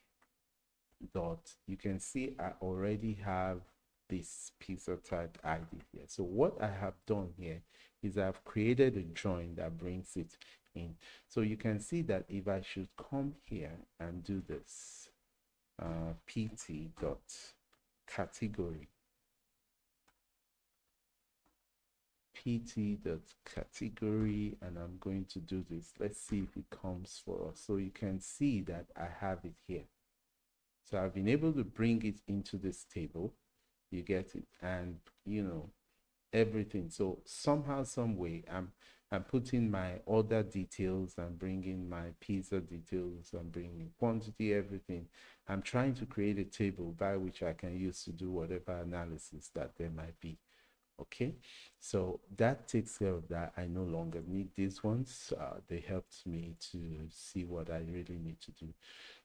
dot. You can see i already have this pizza type ID here. So what I have done here is I've created a join that brings it in. So you can see that if I should come here and do this uh, pt dot category pt dot category and i'm going to do this let's see if it comes for us so you can see that i have it here so i've been able to bring it into this table you get it and you know everything. So somehow some way i'm i'm putting my order details i'm bringing my pizza details i'm bringing quantity everything. I'm trying to create a table by which i can use to do whatever analysis that there might be. Okay? So that takes care of that. I no longer need these ones. Uh, they helped me to see what i really need to do.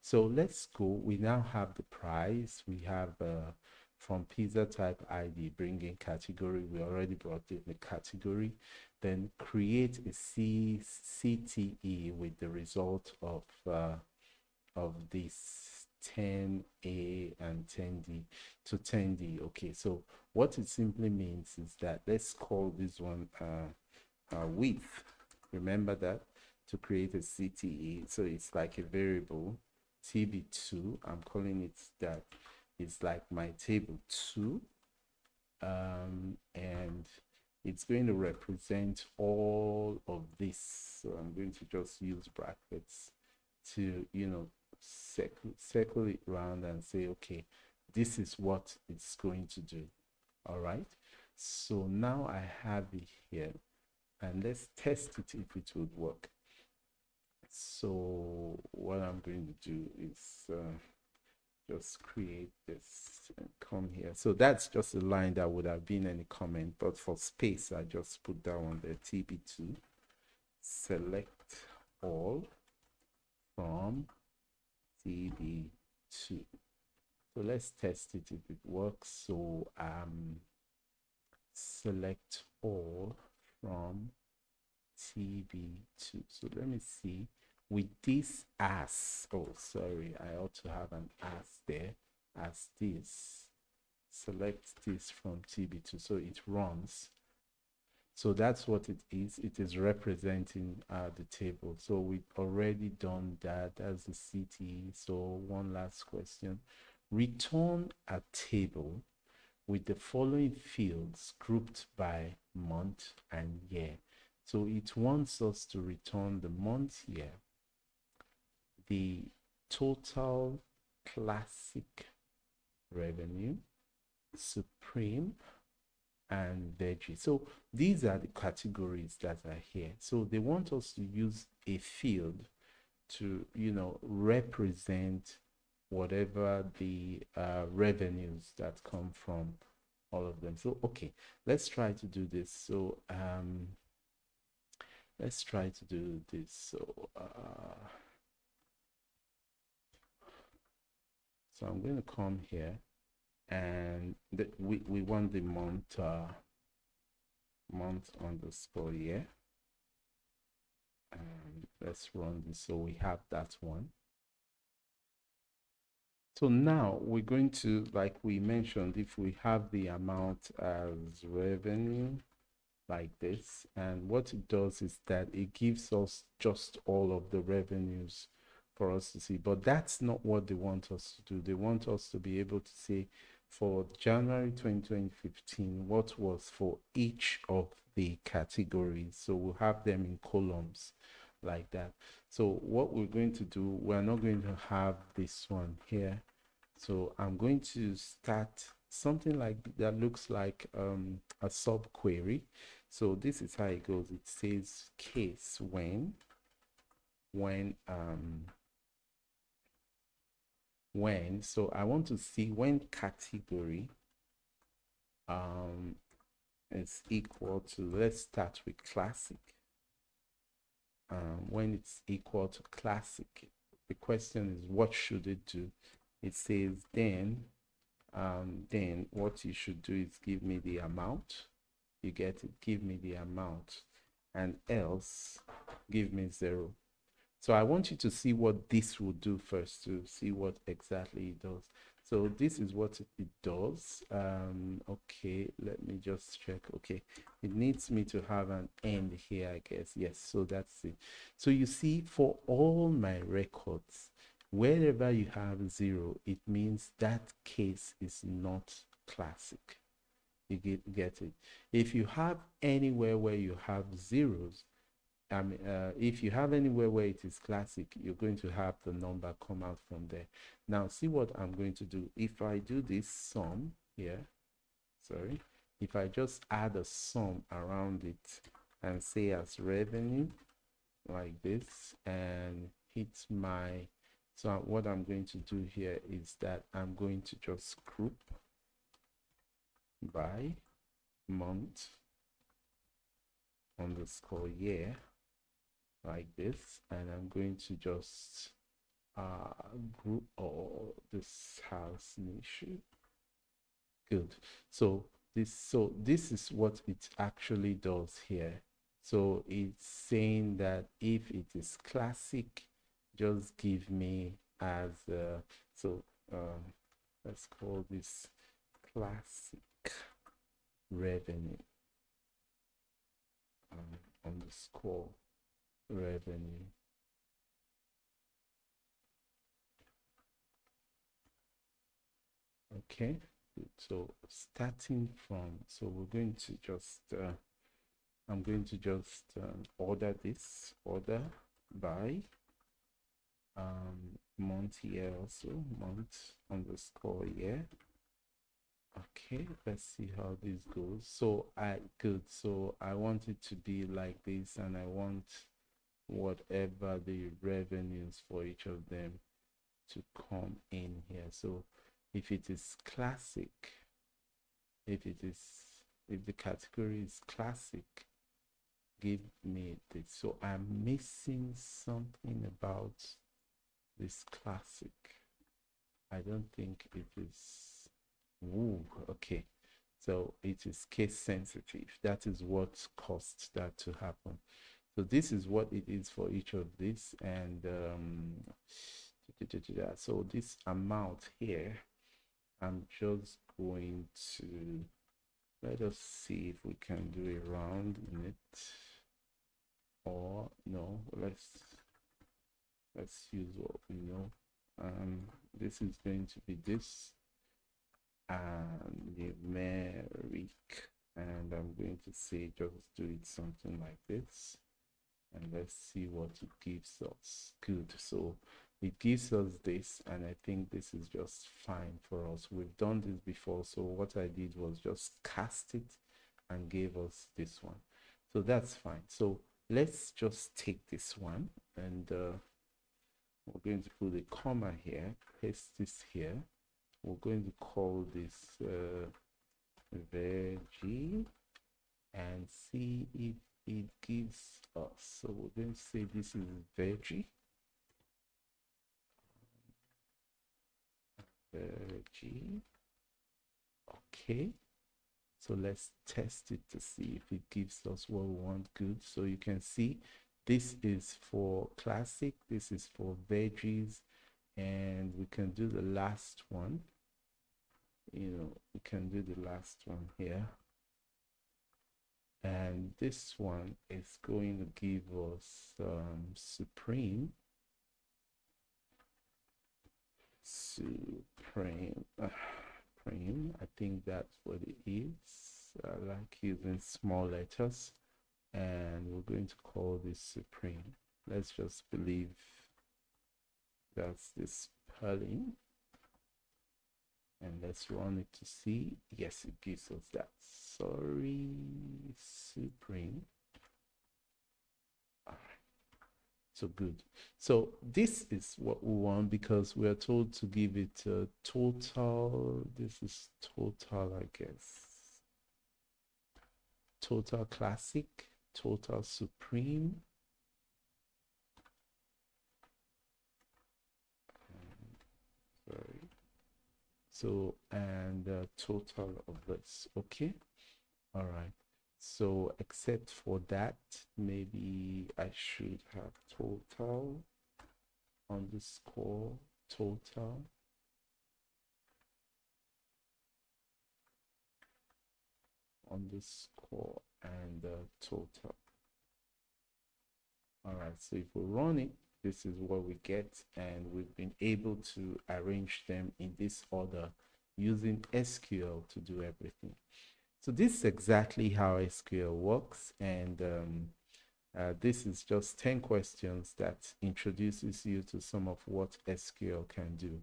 So let's go. We now have the price. We have uh, from pizza type id bring in category we already brought in the category then create a C cte with the result of uh, of this 10a and 10d to 10d okay so what it simply means is that let's call this one uh, uh width. Remember that? To create a cte so it's like a variable tb2 i'm calling it that is like my table 2 um, and it's going to represent all of this. So i'm going to just use brackets to you know circle, circle it around and say okay this is what it's going to do. All right? So now i have it here and let's test it if it would work. So what i'm going to do is uh, just create this and come here. So that's just a line that would have been any comment but for space i just put that on the tb2 select all from tb2 so let's test it if it works. So um select all from tb2 so let me see with this as oh sorry i ought to have an as there as this. Select this from TB2 so it runs. So that's what it is. It is representing uh, the table. So we've already done that. As the CTE so one last question. Return a table with the following fields grouped by month and year. So it wants us to return the month year the total classic revenue supreme and veggie. So these are the categories that are here. So they want us to use a field to you know represent whatever the uh, revenues that come from all of them. So okay let's try to do this. So um let's try to do this. So uh so i'm going to come here and the, we, we want the month uh, month underscore year. And let's run this. So we have that one. So now we're going to like we mentioned if we have the amount as revenue like this and what it does is that it gives us just all of the revenues for us to see but that's not what they want us to do. They want us to be able to say for January 2015 what was for each of the categories. So we'll have them in columns like that. So what we're going to do we're not going to have this one here. So i'm going to start something like that looks like um, a sub query so this is how it goes. It says case when when um when so i want to see when category um is equal to let's start with classic. Um, when it's equal to classic the question is what should it do? It says then um, then what you should do is give me the amount. You get it give me the amount. And else give me zero so I want you to see what this will do first to see what exactly it does. So this is what it does. Um, okay, let me just check. Okay, it needs me to have an end here, I guess. Yes, so that's it. So you see, for all my records, wherever you have zero, it means that case is not classic. You get, get it. If you have anywhere where you have zeros, I mean, uh, if you have anywhere where it is classic, you're going to have the number come out from there. Now, see what I'm going to do. If I do this sum here, sorry, if I just add a sum around it and say as revenue like this and hit my, so what I'm going to do here is that I'm going to just group by month underscore year like this and I'm going to just uh, group all this house issue good. So this so this is what it actually does here. So it's saying that if it is classic just give me as uh, so um, let's call this classic revenue um, underscore revenue. Okay so starting from so we're going to just uh, i'm going to just um, order this order by um month year also month underscore year okay let's see how this goes. So i good so i want it to be like this and i want whatever the revenues for each of them to come in here. So if it is classic if it is if the category is classic give me this. So i'm missing something about this classic. I don't think it is Ooh, okay. So it is case sensitive. That is what caused that to happen so this is what it is for each of these and um, so this amount here i'm just going to let us see if we can do a round in it. Or no let's let's use what we know. Um this is going to be this and numeric and i'm going to say just do it something like this and let's see what it gives us. Good. So it gives us this and i think this is just fine for us. We've done this before so what i did was just cast it and gave us this one. So that's fine. So let's just take this one and uh, we're going to put a comma here paste this here. We're going to call this uh, veggie and see if it gives us so to say this is veggie. Veggie. Okay. So let's test it to see if it gives us what we want good. So you can see this is for classic this is for veggies and we can do the last one. You know we can do the last one here and this one is going to give us um, supreme. Supreme. I think that's what it is. I like using small letters. And we're going to call this supreme. Let's just believe that's this spelling. And let's run it to see. Yes it gives us that. Sorry supreme. All right. So good. So this is what we want because we are told to give it a total this is total i guess. Total classic total supreme. Sorry. So and uh, total of this. Okay. All right so except for that maybe i should have total underscore total underscore and uh, total all right so if we run it this is what we get and we've been able to arrange them in this order using SQL to do everything. So this is exactly how SQL works and um, uh, this is just 10 questions that introduces you to some of what SQL can do.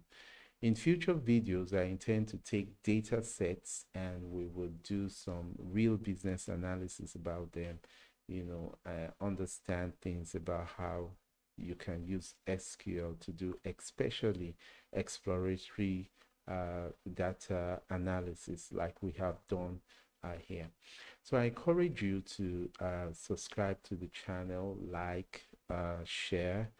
In future videos, I intend to take data sets and we will do some real business analysis about them, you know, uh, understand things about how you can use SQL to do especially exploratory uh, data analysis like we have done uh, here. So I encourage you to uh, subscribe to the channel, like, uh, share.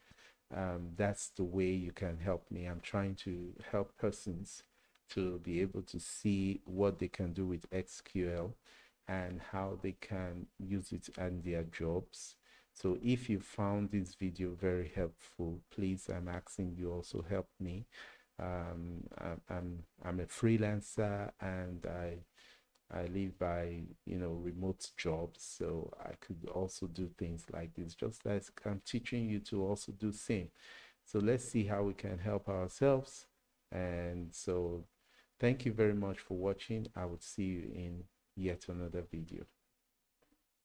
Um, that's the way you can help me. I'm trying to help persons to be able to see what they can do with SQL and how they can use it in their jobs so if you found this video very helpful please i'm asking you also help me um, I'm, I'm a freelancer and i i live by you know remote jobs so i could also do things like this just as i'm teaching you to also do same. So let's see how we can help ourselves. And so thank you very much for watching. I will see you in yet another video